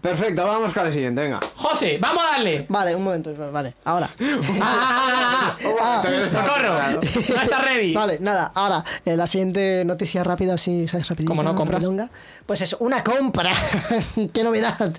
Perfecto, vamos con el siguiente, venga. José, vamos a darle. Vale, un momento, vale, ahora. ¡Ah! Preparado. No está ready. Vale, nada, ahora, eh, la siguiente noticia rápida, sí, ¿sabes? Rapidita, ¿Cómo no, compras? rapidonga. Pues eso, una compra. ¡Qué novedad!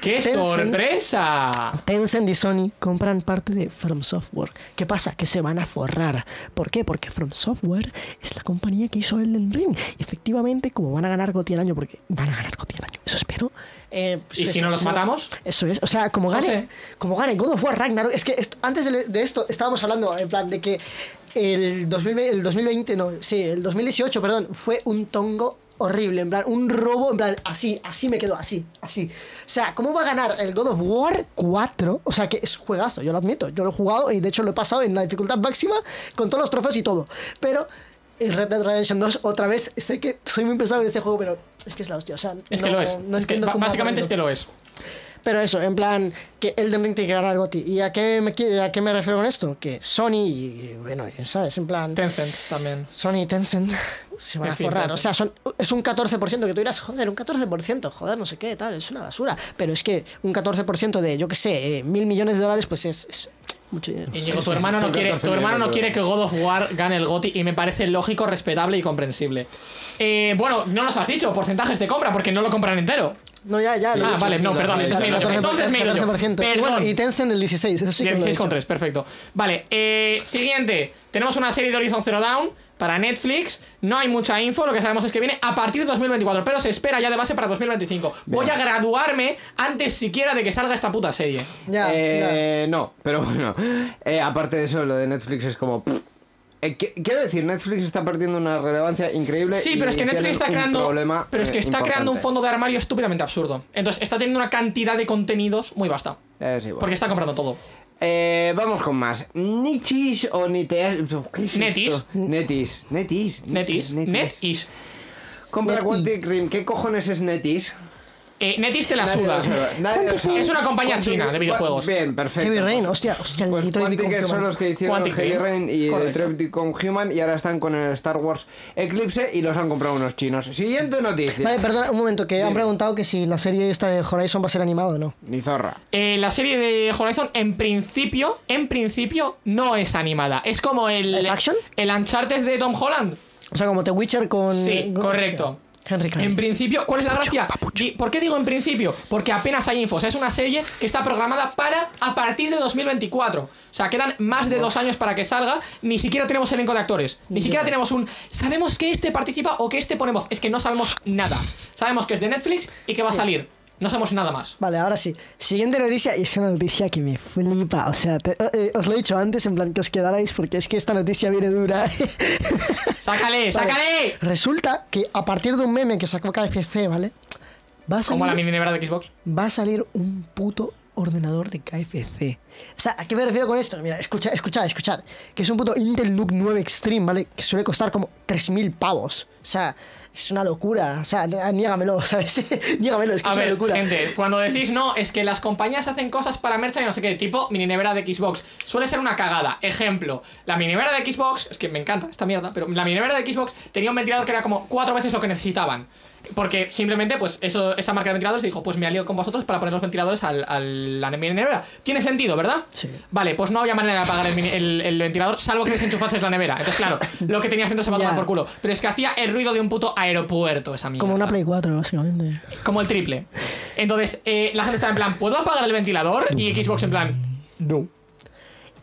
¡Qué Tencent- sorpresa! Tencent y Sony compran parte de From Software. ¿Qué pasa? Que se van a forrar. ¿Por qué? Porque From Software es la compañía que hizo Elden Ring. Y efectivamente, como van a ganar GOTY al año, porque van a ganar año, eso espero. eh, pues ¿Y si no los eso- matamos? Eso es, o sea, como gane, como gane God of War Ragnarok. Es que esto- antes de, de esto estábamos hablando en plan de que el 2020, el 2020, no, sí, el 2018, perdón, fue un tongo horrible, en plan, un robo, en plan, así, así me quedo, así, así. O sea, ¿cómo va a ganar el God of War 4? O sea, que es juegazo, yo lo admito, yo lo he jugado y de hecho lo he pasado en la dificultad máxima con todos los trofeos y todo. Pero el Red Dead Redemption 2, otra vez, sé que soy muy pesado en este juego, pero es que es la hostia, o sea, Es que lo es. no es que básicamente es que lo es. Pero eso, en plan, que Elden Ring tiene que ganar GOTY. ¿Y a qué me, a qué me refiero con esto? Que Sony, y, bueno, ¿sabes? En plan, Tencent también. Sony y Tencent se van En a forrar. O sea, son, es un 14% que tú dirás, joder, un 14%, joder, no sé qué, tal, es una basura. Pero es que un 14% de, yo qué sé, eh, mil millones de dólares, pues es, es mucho dinero. Íñigo, tu hermano no quiere, 14 tu hermano no quiere que God of War gane el GOTY y me parece lógico, respetable y comprensible. Eh, bueno, no nos has dicho porcentajes de compra porque no lo compran entero. No, ya, ya. lo he Ah, vale, sí, no, lo perdón. Entonces me he ido yo. 14%, Entonces me he ido yo. 14%. Y, Perdón. bueno, y Tencent el 16, eso sí que lo he 16 con dicho. 3, perfecto. Vale, eh, siguiente. Tenemos una serie de Horizon Zero Dawn para Netflix. No hay mucha info, lo que sabemos es que viene a partir de 2024, pero se espera ya de base para 2025. Voy a graduarme antes siquiera de que salga esta puta serie. Ya, ya. Eh, no, pero bueno. Eh, aparte de eso, lo de Netflix es como. Eh, qu- quiero decir, Netflix está perdiendo una relevancia increíble. Sí, y pero es que Netflix está creando. problema, Pero es que eh, está creando un fondo de armario estúpidamente absurdo. Entonces está teniendo una cantidad de contenidos muy vasta. Eh, sí, bueno. Porque está comprando todo. Eh, vamos con más. Nichis o Niteas. ¿Qué es Netis. esto? Netis. Netis. Netis. Netis. Compra. Quantic Rim. ¿Qué cojones es Netis? Eh, Netis te la Nadie suda. lo sabe, nadie lo sabe. Es una compañía Quantic- china de videojuegos. Bien, perfecto. Heavy Rain, hostia, hostia, el Pues Detroit Quantic Become son Human. los que hicieron Quantic Heavy Dream. Rain y Correcto. Detroit Become Human y ahora están con el Star Wars Eclipse y los han comprado unos chinos. Siguiente noticia. Vale, perdona, un momento, que han preguntado que si la serie esta de Horizon va a ser animada o no. Ni zorra. Eh, la serie de Horizon, en principio, en principio, no es animada. Es como el. ¿Live action? El Uncharted de Tom Holland. O sea, como The Witcher con... Sí, con- correcto. Henry Cavill. En principio, ¿cuál es la gracia? Di- ¿Por qué digo en principio? Porque apenas hay info. O sea, es una serie que está programada para a partir de 2024. O sea, quedan más de dos años para que salga. Ni siquiera tenemos elenco de actores. Ni siquiera tenemos un. Sabemos que este participa o que este pone voz. Es que no sabemos nada. Sabemos que es de Netflix y que va a salir. No sabemos nada más. Vale, ahora sí. Siguiente noticia, y es una noticia que me flipa. O sea, te- eh, eh, os lo he dicho antes, en plan que os quedarais, porque es que esta noticia viene dura. ¡Sácale! ¡Sácale! Resulta que a partir de un meme que sacó KFC, ¿vale? Va a Como la salir, mini nevera de Xbox. va a salir un puto ordenador de KFC. O sea, ¿a qué me refiero con esto? Mira, escucha, escuchad, escuchad. Que es un puto Intel Nook 9 Extreme, ¿vale? Que suele costar como 3.000 pavos. O sea, es una locura. O sea, n- niégamelo, ¿sabes? niégamelo, es que A es una locura. gente, cuando decís no, es que las compañías hacen cosas para merchant y no sé qué, tipo mini nevera de Xbox, suele ser una cagada. Ejemplo, la mini nevera de Xbox, es que me encanta esta mierda, pero la mini nevera de Xbox tenía un ventilador que era como cuatro veces lo que necesitaban. Porque simplemente, pues, eso, esa marca de ventiladores dijo, pues me alío con vosotros para poner los ventiladores al, al- la nevera. Tiene sentido, ¿verdad? Sí. Vale, pues no había manera de apagar el, mini- el- el ventilador, salvo que desenchufases la nevera. Entonces, claro, lo que tenías dentro se va a tomar por culo. Pero es que hacía el ruido de un puto aeropuerto esa mierda. Como una Play 4, básicamente. Como el triple. Entonces, eh, la gente está en plan, ¿puedo apagar el ventilador? Y Xbox en plan, no.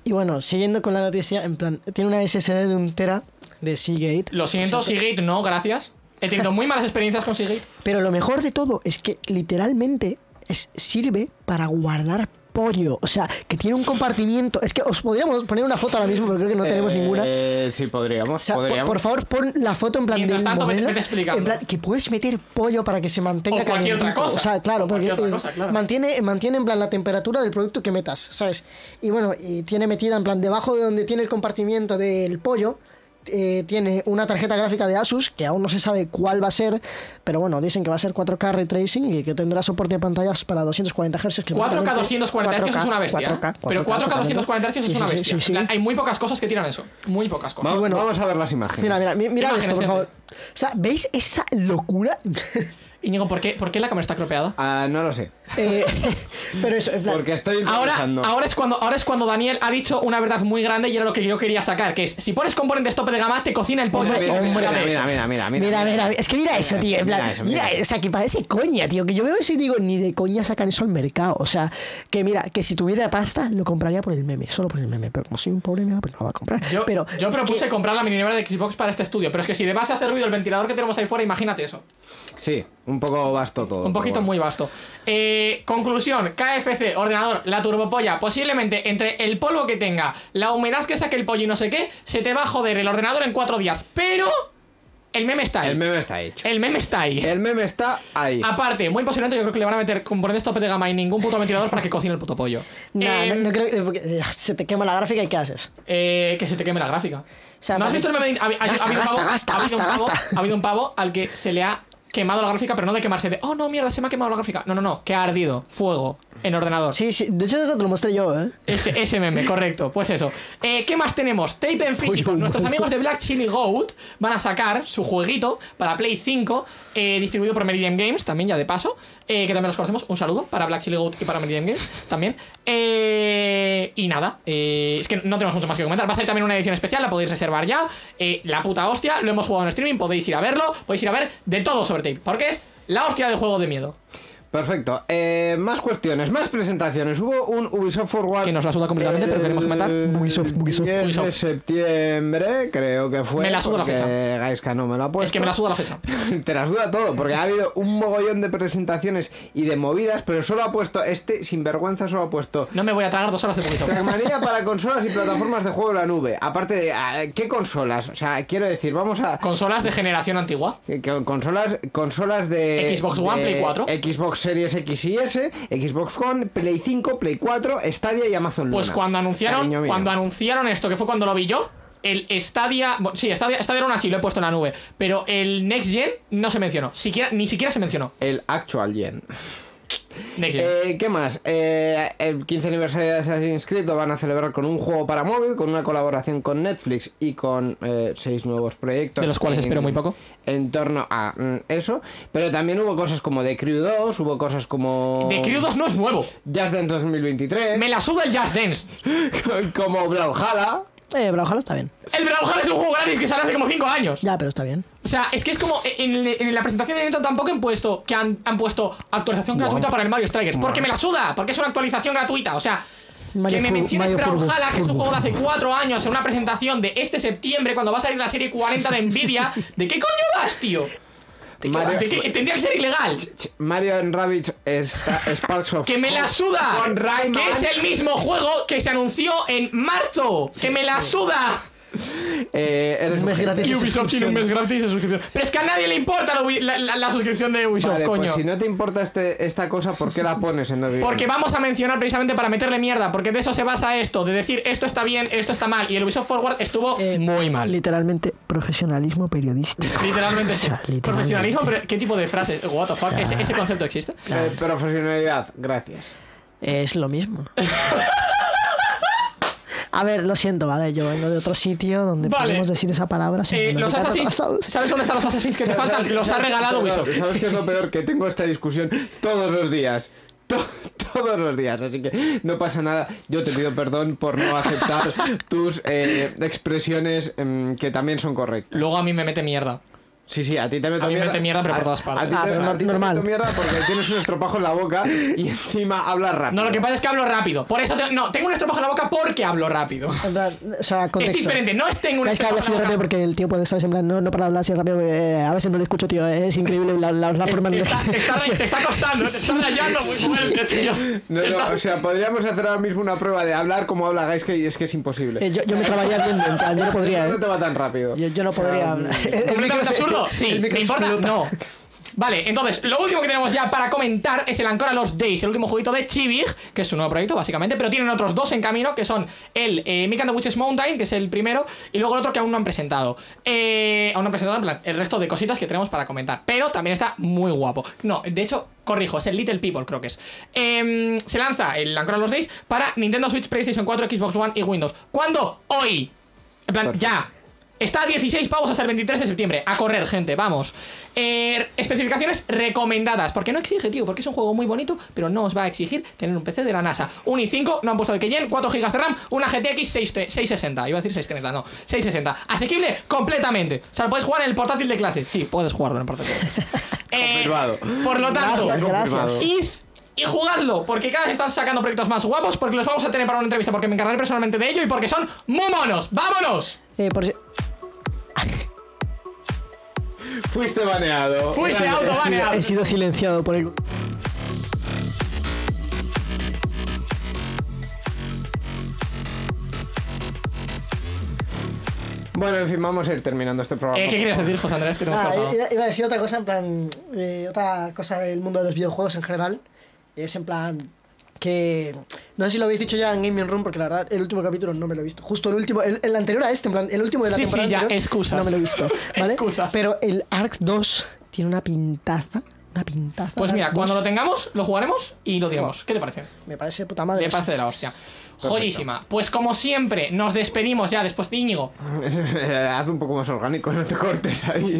Y bueno, siguiendo con la noticia, en plan, tiene una SSD de un tera de Seagate. Lo siento, Seagate, no, gracias. He tenido muy malas experiencias con Seagate. Pero lo mejor de todo es que literalmente es, sirve para guardar pollo. O sea, que tiene un compartimiento. Es que os podríamos poner una foto ahora mismo, pero creo que no tenemos ninguna. Eh, sí, podríamos. O sea, por, podríamos. por favor, pon la foto en plan Mientras del tanto, modelo, vete en plan, que puedes meter pollo para que se mantenga O cualquier otra cosa. O sea, claro, O porque cualquier otra cosa, claro. mantiene, mantiene en plan la temperatura del producto que metas, ¿sabes? Y bueno, y tiene metida en plan debajo de donde tiene el compartimiento del pollo. Eh, tiene una tarjeta gráfica de Asus que aún no se sabe cuál va a ser, pero bueno, dicen que va a ser 4K ray tracing y que tendrá soporte de pantallas para 240 Hz. que 4K básicamente- 240 Hz es una bestia. 4K, pero 4K 240 Hz es sí, una sí, bestia. sí, sí. Hay muy pocas cosas que tiran eso. Muy pocas cosas. Vamos, bueno. vamos a ver las imágenes. Mira, mira, mi- mirad Imágenes, esto, por favor. O sea, ¿veis esa locura? Íñigo, ¿por qué, ¿por qué la cámara está cropeada? Ah, no lo sé. Eh, pero eso, en plan, Porque estoy Ahora, ahora, es cuando, ahora es cuando Daniel ha dicho una verdad muy grande y era lo que yo quería sacar, que es, si pones componentes tope de gama, te cocina el pollo. Mira, Hombre, mira, mira, mira, mira, mira. Mira, mira, es que mira eso, tío. En plan, Mira eso, mira, mira eso. o sea, que parece coña, tío. Que yo veo eso y digo, ni de coña sacan eso al mercado. O sea, que mira, que si tuviera pasta, lo compraría por el meme, solo por el meme. Pero como soy un pobre mira, pues no lo va a comprar. Yo, pero yo propuse que- comprar la mini nevera de Xbox para este estudio, pero es que si de base hace ruido el ventilador que tenemos ahí fuera, imagínate eso. Sí, un poco vasto todo. Un poquito muy vasto. Eh, conclusión, KFC, ordenador, la turbopolla, posiblemente entre el polvo que tenga, la humedad que saque el pollo y no sé qué, se te va a joder el ordenador en cuatro días. Pero el meme está ahí. El meme está hecho. El meme está ahí. El meme está ahí. Aparte, muy posiblemente yo creo que le van a meter componentes tope de gama y ningún puto ventilador para que cocine el puto pollo. Eh, no, no creo que eh, se te quema la gráfica y ¿qué haces? eh, que se te queme la gráfica. sea, ¿No has visto el meme? de- Ha, ha- un un. Ha habido un pavo al que se le ha quemado la gráfica, pero no de quemarse de, oh no, mierda, se me ha quemado la gráfica. No, no, no, que ha ardido fuego en ordenador. Sí, sí, de hecho te lo mostré yo, ¿eh? Ese, ese meme, correcto. Pues eso. Eh, ¿Qué más tenemos? Tape en físico. Oye, Nuestros amigos de Black Chili Goat van a sacar su jueguito para Play 5, eh, distribuido por Meridian Games, también ya de paso, eh, que también los conocemos. Un saludo para Black Chili Goat y para Meridian Games también. Y nada, es que no tenemos mucho más que comentar. Va a ser también una edición especial, la podéis reservar ya. La puta hostia, lo hemos jugado en streaming, podéis ir a verlo, podéis ir a ver de todo sobre Tape, porque es la hostia del juego de miedo. Perfecto. Eh, más cuestiones, más presentaciones. Hubo un Ubisoft Forward. Que nos la suda completamente, pero queremos comentar. Ubisoft, Ubisoft. 10 de Ubisoft. septiembre, creo que fue. Me la suda la fecha. Gaiska no me lo ha puesto. Es que me la suda la fecha. Te la suda todo, porque ha habido un mogollón de presentaciones y de movidas, pero solo ha puesto, este sinvergüenza solo ha puesto No me voy a tragar dos horas de poquito. Trackmania para consolas y plataformas de juego en la nube. Aparte de, ah, ¿qué consolas? O sea, quiero decir, vamos a... Consolas de generación antigua. Consolas, consolas de Xbox One, de Play 4. Xbox Series X y S, Xbox One, Play 5, Play 4, Stadia y Amazon Luna. Pues cuando anunciaron, cuando anunciaron esto, que fue cuando lo vi yo, el Stadia. bueno, sí, Stadia, Stadia aún así lo he puesto en la nube. Pero el Next Gen no se mencionó. Siquiera, ni siquiera se mencionó. El actual Gen. Eh, ¿Qué más? Eh, el 15 aniversario de Assassin's Creed lo van a celebrar con un juego para móvil, con una colaboración con Netflix y con eh, seis nuevos proyectos. De los cuales espero muy poco. En torno a mm, eso. Pero también hubo cosas como The Crew 2, hubo cosas como. The Crew 2 no es nuevo. Just Dance 2023. Me la suda el Just Dance. como Brawlhalla. Eh, ojalá está bien. El Brawlhalla es un juego gratis que sale hace como 5 años. Ya, pero está bien. O sea, es que es como en, en la presentación de Nintendo tampoco han puesto que han, han puesto actualización gratuita para el Mario Strikers. Porque me la suda, porque es una actualización gratuita. O sea, Mario que me menciones Mario Furbo, Brawlhalla, que es un juego de hace 4 años, en una presentación de este septiembre, cuando va a salir la serie 40 de Nvidia. ¿De qué coño vas, tío? ¿De qué- Mario- de qué- tendría que ser ilegal. Mario and Rabbids está Sparks of ¡Que me la suda! Con Rayman. Que es el mismo juego que se anunció en marzo. ¡Que me la suda! Eh, eres Un mes gratis. Y de Ubisoft tiene un mes gratis de suscripción. Pero es que a nadie le importa la, Ubi- la- la- la suscripción de Ubisoft, Vale, coño. pues si no te importa este, esta cosa, ¿por qué la pones en el Porque vamos a mencionar precisamente para meterle mierda, porque de eso se basa esto, de decir esto está bien, esto está mal, y el Ubisoft Forward estuvo Eh, muy mal. Literalmente, profesionalismo periodístico. Literalmente sea, literalmente. Profesionalismo, pero ¿qué tipo de frases? What the fuck, ¿Ese, ese concepto existe? Eh, profesionalidad, gracias. Es lo mismo. A ver, lo siento, ¿vale? Yo vengo de otro sitio donde Vale. podemos decir esa palabra sin Eh, los Assassins. ¿sabes dónde están los Assassins que te faltan? Los ha regalado Ubisoft. ¿Sabes qué es lo peor? Que tengo esta discusión todos los días. To- todos los días, así que no pasa nada. Yo te pido perdón por no aceptar tus eh, expresiones em, que también son correctas. Luego a mí me mete mierda. Sí, sí, a ti te meto A mí me mierda. mete mierda, pero por todas partes. A ti Ah, te, pero a ti te normal. meto mierda porque tienes un estropajo en la boca y encima hablas rápido. No, lo que pasa es que hablo rápido. Por eso, te- no, tengo un estropajo en la boca porque hablo rápido. O sea, Es diferente, no es tengo un Es que habla así estropajo en la rápido porque el tío puede, ¿sabes? En plan, no, no para hablar así rápido. eh, a veces no le escucho, tío. Es increíble la, la, la forma Te en está, te, está, te está costando, te está rayando muy fuerte, tío. No, no, está- o sea, podríamos hacer ahora mismo una prueba de hablar como habla y es que es imposible. Eh, yo, yo me trabaría viendo, en plan, yo no podría, No ¿eh? te va tan rápido. Yo, yo no O sea, podría hablar. Sí. micro ¿Me se importa? explota. No. Vale, entonces, lo último que tenemos ya para comentar es el Ancora Los Days, el último jueguito de Chibig, que es su nuevo proyecto, básicamente, pero tienen otros dos en camino, que son el eh, Mick and the Witches Mountain, que es el primero, y luego el otro que aún no han presentado. Eh, aún no han presentado, en plan, el resto de cositas que tenemos para comentar. Pero también está muy guapo. No, de hecho, corrijo, es el Little People, creo que es. Em, se lanza el Ancora Los Days para Nintendo Switch, PlayStation 4, Xbox One y Windows. ¿Cuándo? Hoy. En plan, Perfecto. ya. Está a 16 pavos hasta el 23 de septiembre. A correr, gente, vamos. Eh, especificaciones recomendadas. Porque no exige, tío. Porque es un juego muy bonito, pero no os va a exigir tener un PC de la NASA. Un i5, no han puesto de Keyen, 4 GB de RAM, una GTX 6, 660. Iba a decir 630, no. 660. Asequible completamente. O sea, lo puedes jugar en el portátil de clase. Sí, puedes jugarlo en el portátil de clase. Eh, Confirmado. por lo tanto, Gracias, gracias. id y jugadlo, porque cada vez están sacando proyectos más guapos, porque los vamos a tener para una entrevista, porque me encargaré personalmente de ello y porque son muy monos. ¡Vámonos! Eh, por si- Fuiste baneado. Fuiste Grande. auto he, sido, baneado. he sido silenciado por el. Bueno, en fin, vamos a ir terminando este programa. Eh, ¿Qué querías decir, José Andrés? Que te hemos Ah, iba a decir otra cosa, en plan. eh, otra cosa del mundo de los videojuegos en general. Es en plan. Que. No sé si lo habéis dicho ya en Gaming Room, porque la verdad, el último capítulo no me lo he visto. Justo el último, el, el anterior a este, en plan, el último de la Sí, sí, temporada. ya, anterior, excusas. No me lo he visto, ¿vale? Excusas. Pero el Ark 2 tiene una pintaza. Una pintaza. Pues mira, cuando 2. lo tengamos, lo jugaremos y lo diremos. ¿Qué te parece? Me parece puta madre. Me parece de la hostia. Joyísima. Pues como siempre, nos despedimos ya después de Íñigo. Haz un poco más orgánico, no te cortes ahí.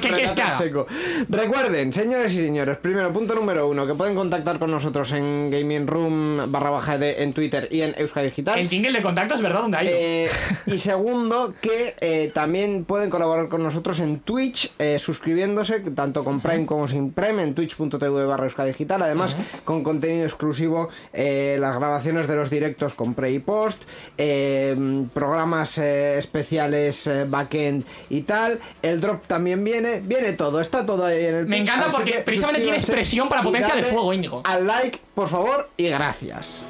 ¿qué-? Seco. Recuerden, señores y señores, primero, punto número uno, que pueden contactar con nosotros en Gaming Room barra baja de en Twitter y en Euskadi Digital. El jingle de contactos, ¿verdad? ¿Dónde hay? Eh, y segundo, que eh, también pueden colaborar con nosotros en Twitch, eh, suscribiéndose tanto con Prime como sin Prime en twitch.tv barra Euskadi Digital. Además, con contenido exclusivo, las grabaciones de los directos con pre y post, eh, programas eh, especiales eh, backend y tal. El drop también viene, viene todo, está todo ahí en el Me encanta porque que precisamente tiene suscríbanse expresión para potencia de fuego, Íñigo. Al like, por favor, y gracias.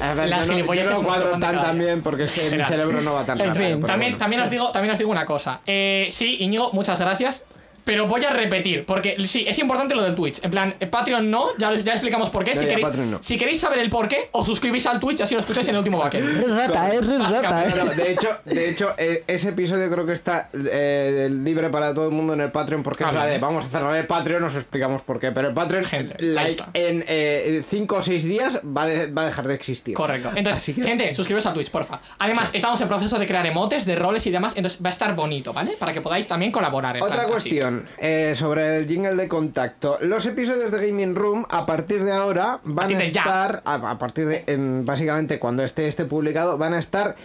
A ver, Las yo no, yo cuadro tan tan día. bien porque es que mi cerebro no va tan En rápido, fin, pero También, bueno. también, os digo, también os digo una cosa. Eh, sí, Íñigo, muchas gracias. Pero voy a repetir, porque sí, es importante lo del Twitch. En plan, eh, Patreon no, ya, ya explicamos por qué. Ya, si, ya, queréis, Patreon no. si queréis saber el por qué, os suscribís al Twitch y así lo escucháis en el último bucket. Es rata, es rata, No, no, eh. de hecho, de hecho eh, ese episodio creo que está eh, libre para todo el mundo en el Patreon porque Ah, es la vale. de vamos a cerrar el Patreon, os explicamos por qué. Pero el Patreon, Gente, like, en 5 o 6 días va, de- va a dejar de existir. Correcto. Entonces, Así que- gente, suscribiros al Twitch, porfa. Además, estamos en proceso de crear emotes, de roles y demás, entonces va a estar bonito, ¿vale? Para que podáis también colaborar. en Otra plan, así. Eh, sobre el jingle de contacto. Los episodios de Gaming Room, a partir de ahora, van a, estar. A, a partir de. en- básicamente, cuando esté este publicado, van a estar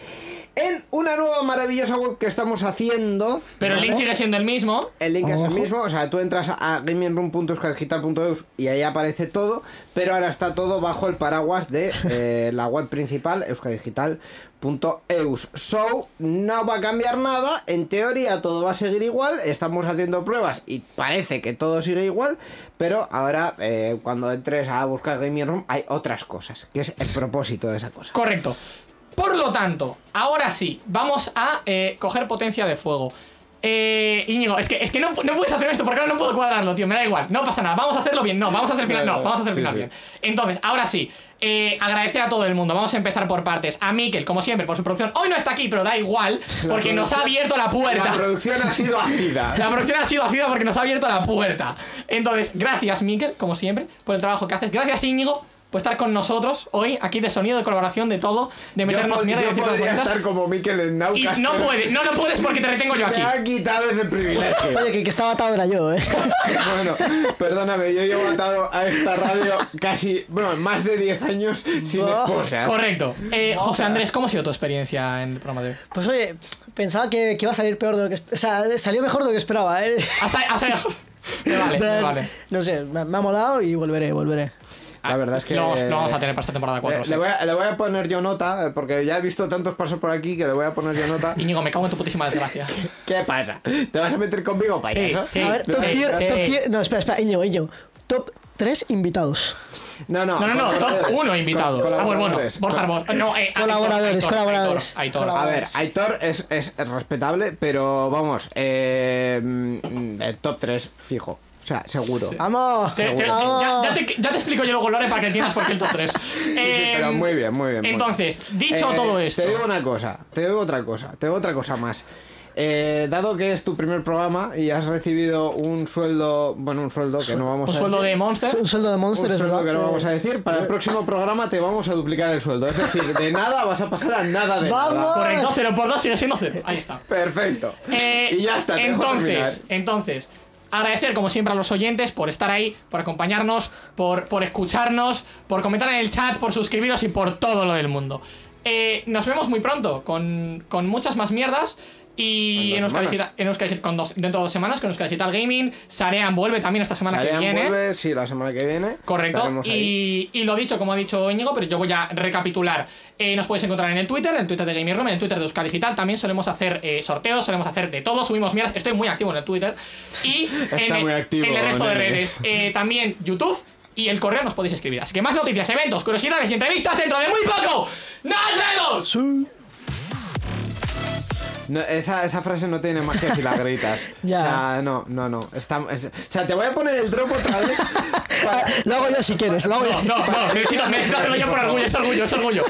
en una nueva maravillosa web que estamos haciendo. Pero el link sigue siendo el mismo. El link es el mismo, o sea, tú entras a gamingroom.euskadigital.eus y ahí aparece todo, pero ahora está todo bajo el paraguas de eh, la web principal, euskadigital.eus. So, no va a cambiar nada, en teoría todo va a seguir igual, estamos haciendo pruebas y parece que todo sigue igual, pero ahora eh, cuando entres a buscar Gaming Room hay otras cosas, que es el propósito de esa cosa. Correcto. Por lo tanto, ahora sí, vamos a eh, coger potencia de fuego. Eh, Íñigo, es que, es que no, no puedes hacer esto porque ahora no puedo cuadrarlo, tío. Me da igual, no pasa nada. Vamos a hacerlo bien, no, vamos a hacer el final, no, vamos a hacer el Sí, final sí. bien. Entonces, ahora sí, eh, agradecer a todo el mundo. Vamos a empezar por partes. A Mikel, como siempre, por su producción. Hoy no está aquí, pero da igual, porque nos ha abierto la puerta. La producción ha sido ácida. La producción ha sido ácida porque nos ha abierto la puerta. Entonces, gracias, Mikel, como siempre, por el trabajo que haces. Gracias, Íñigo, por estar con nosotros hoy, aquí de sonido, de colaboración, de todo, de Yo, meternos pod- mierda y yo decir podría estar como Mikel en Y Naucas. no pero puedes, no, no puedes porque te retengo yo se aquí. Me ha quitado ese privilegio. Oye, que el que estaba atado era yo, eh. Bueno, perdóname, yo llevo atado a esta radio casi, bueno, más de 10 años sin Oh. esposa. Correcto. Eh, José Andrés, ¿cómo ha sido tu experiencia en el programa de hoy? Pues oye, pensaba que, que iba a salir peor de lo que... O sea, salió mejor de lo que esperaba, eh. Has- has- Me vale, me Pero, vale. No sé, me, me ha molado y volveré, volveré. La verdad es que... Lo, lo vamos a tener para esta temporada 4. Le, le voy a, le voy a poner yo nota, eh, porque ya he visto tantos pasos por aquí que le voy a poner yo nota. Íñigo, me cago en tu putísima desgracia. ¿Qué pasa? ¿Te vas a meter conmigo, payaso? Sí, a ver, top sí, tier, sí. top tier... No, espera, espera, Íñigo, Íñigo. Top 3 invitados. No, no. No, no, no, top colaboradores. 1 invitados. Col- Ah, bueno, bueno. colaboradores. Borja Arbós. No, eh, Colaboradores, Aitor, colaboradores. Aitor, Aitor. A ver. Aitor es, es respetable, pero vamos, eh, mm, eh, top 3 fijo. O sea, seguro. ¡Vamos! Te- te- ¡Vamos! ya, ya te, ya te explico yo luego, Lore, para que entiendas por qué el top 3. Sí, sí, pero muy bien, muy bien. muy bien. Entonces, dicho Eh, todo esto. Te digo una cosa, te digo otra cosa, te digo otra cosa más. Eh, dado que es tu primer programa y has recibido un sueldo, bueno, un sueldo que no vamos Un a sueldo de Monster. Un sueldo de Monster, un es sueldo verdad. que no vamos a decir, para el próximo programa te vamos a duplicar el sueldo. Es decir, de nada vas a pasar a nada de ¡Vamos! nada. Correcto, 0 por 2 sigue siendo 0. Ahí está. Perfecto. Eh, y ya está. Entonces, entonces, agradecer como siempre a los oyentes por estar ahí, por acompañarnos, por, por escucharnos, por comentar en el chat, por suscribiros y por todo lo del mundo. Eh, nos vemos muy pronto con, con muchas más mierdas. Y En Euskadi en con dos- dentro de dos semanas con Euskadi Digital Gaming. Sarean vuelve también esta semana Sarean que viene. vuelve, sí, la semana que viene. Correcto. Y, y lo dicho, como ha dicho Íñigo, pero yo voy a recapitular. Eh, nos puedes encontrar en el Twitter, en el Twitter de Gaming Room, en el Twitter de Euskadi Digital. También solemos hacer eh, sorteos, solemos hacer de todo, subimos mierdas. Estoy muy activo en el Twitter. Y en, muy el- activo, en el resto de redes. Eh, también YouTube. Y el correo nos podéis escribir. Así que más noticias, eventos, curiosidades y entrevistas dentro de muy poco. ¡Nos vemos! Sí. No, esa, esa frase no tiene más que si la gritas. Ya. O sea, no, no, no. Está, es- o sea, te voy a poner el drop otra vez. para- Lo hago yo si quieres, lo hago yo. No, no, no, necesito, necesito hacerlo yo por orgullo, es orgullo, es orgullo.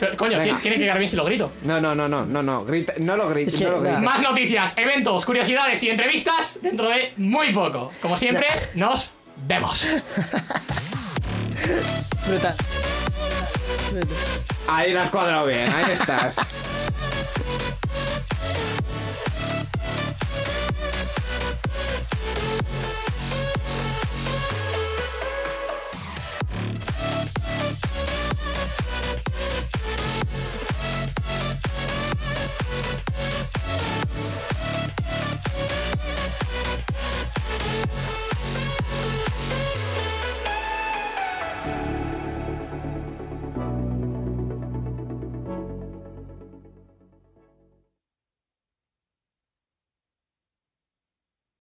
Pero, coño, Venga. tiene, tiene que quedar bien si lo grito. No, no, no, no, no, no. Grita, no lo grites, Es que, no lo grites. nada. Más noticias, eventos, curiosidades y entrevistas dentro de muy poco. Como siempre, nos vemos. Brutal. Ahí la has cuadrado bien, ahí estás.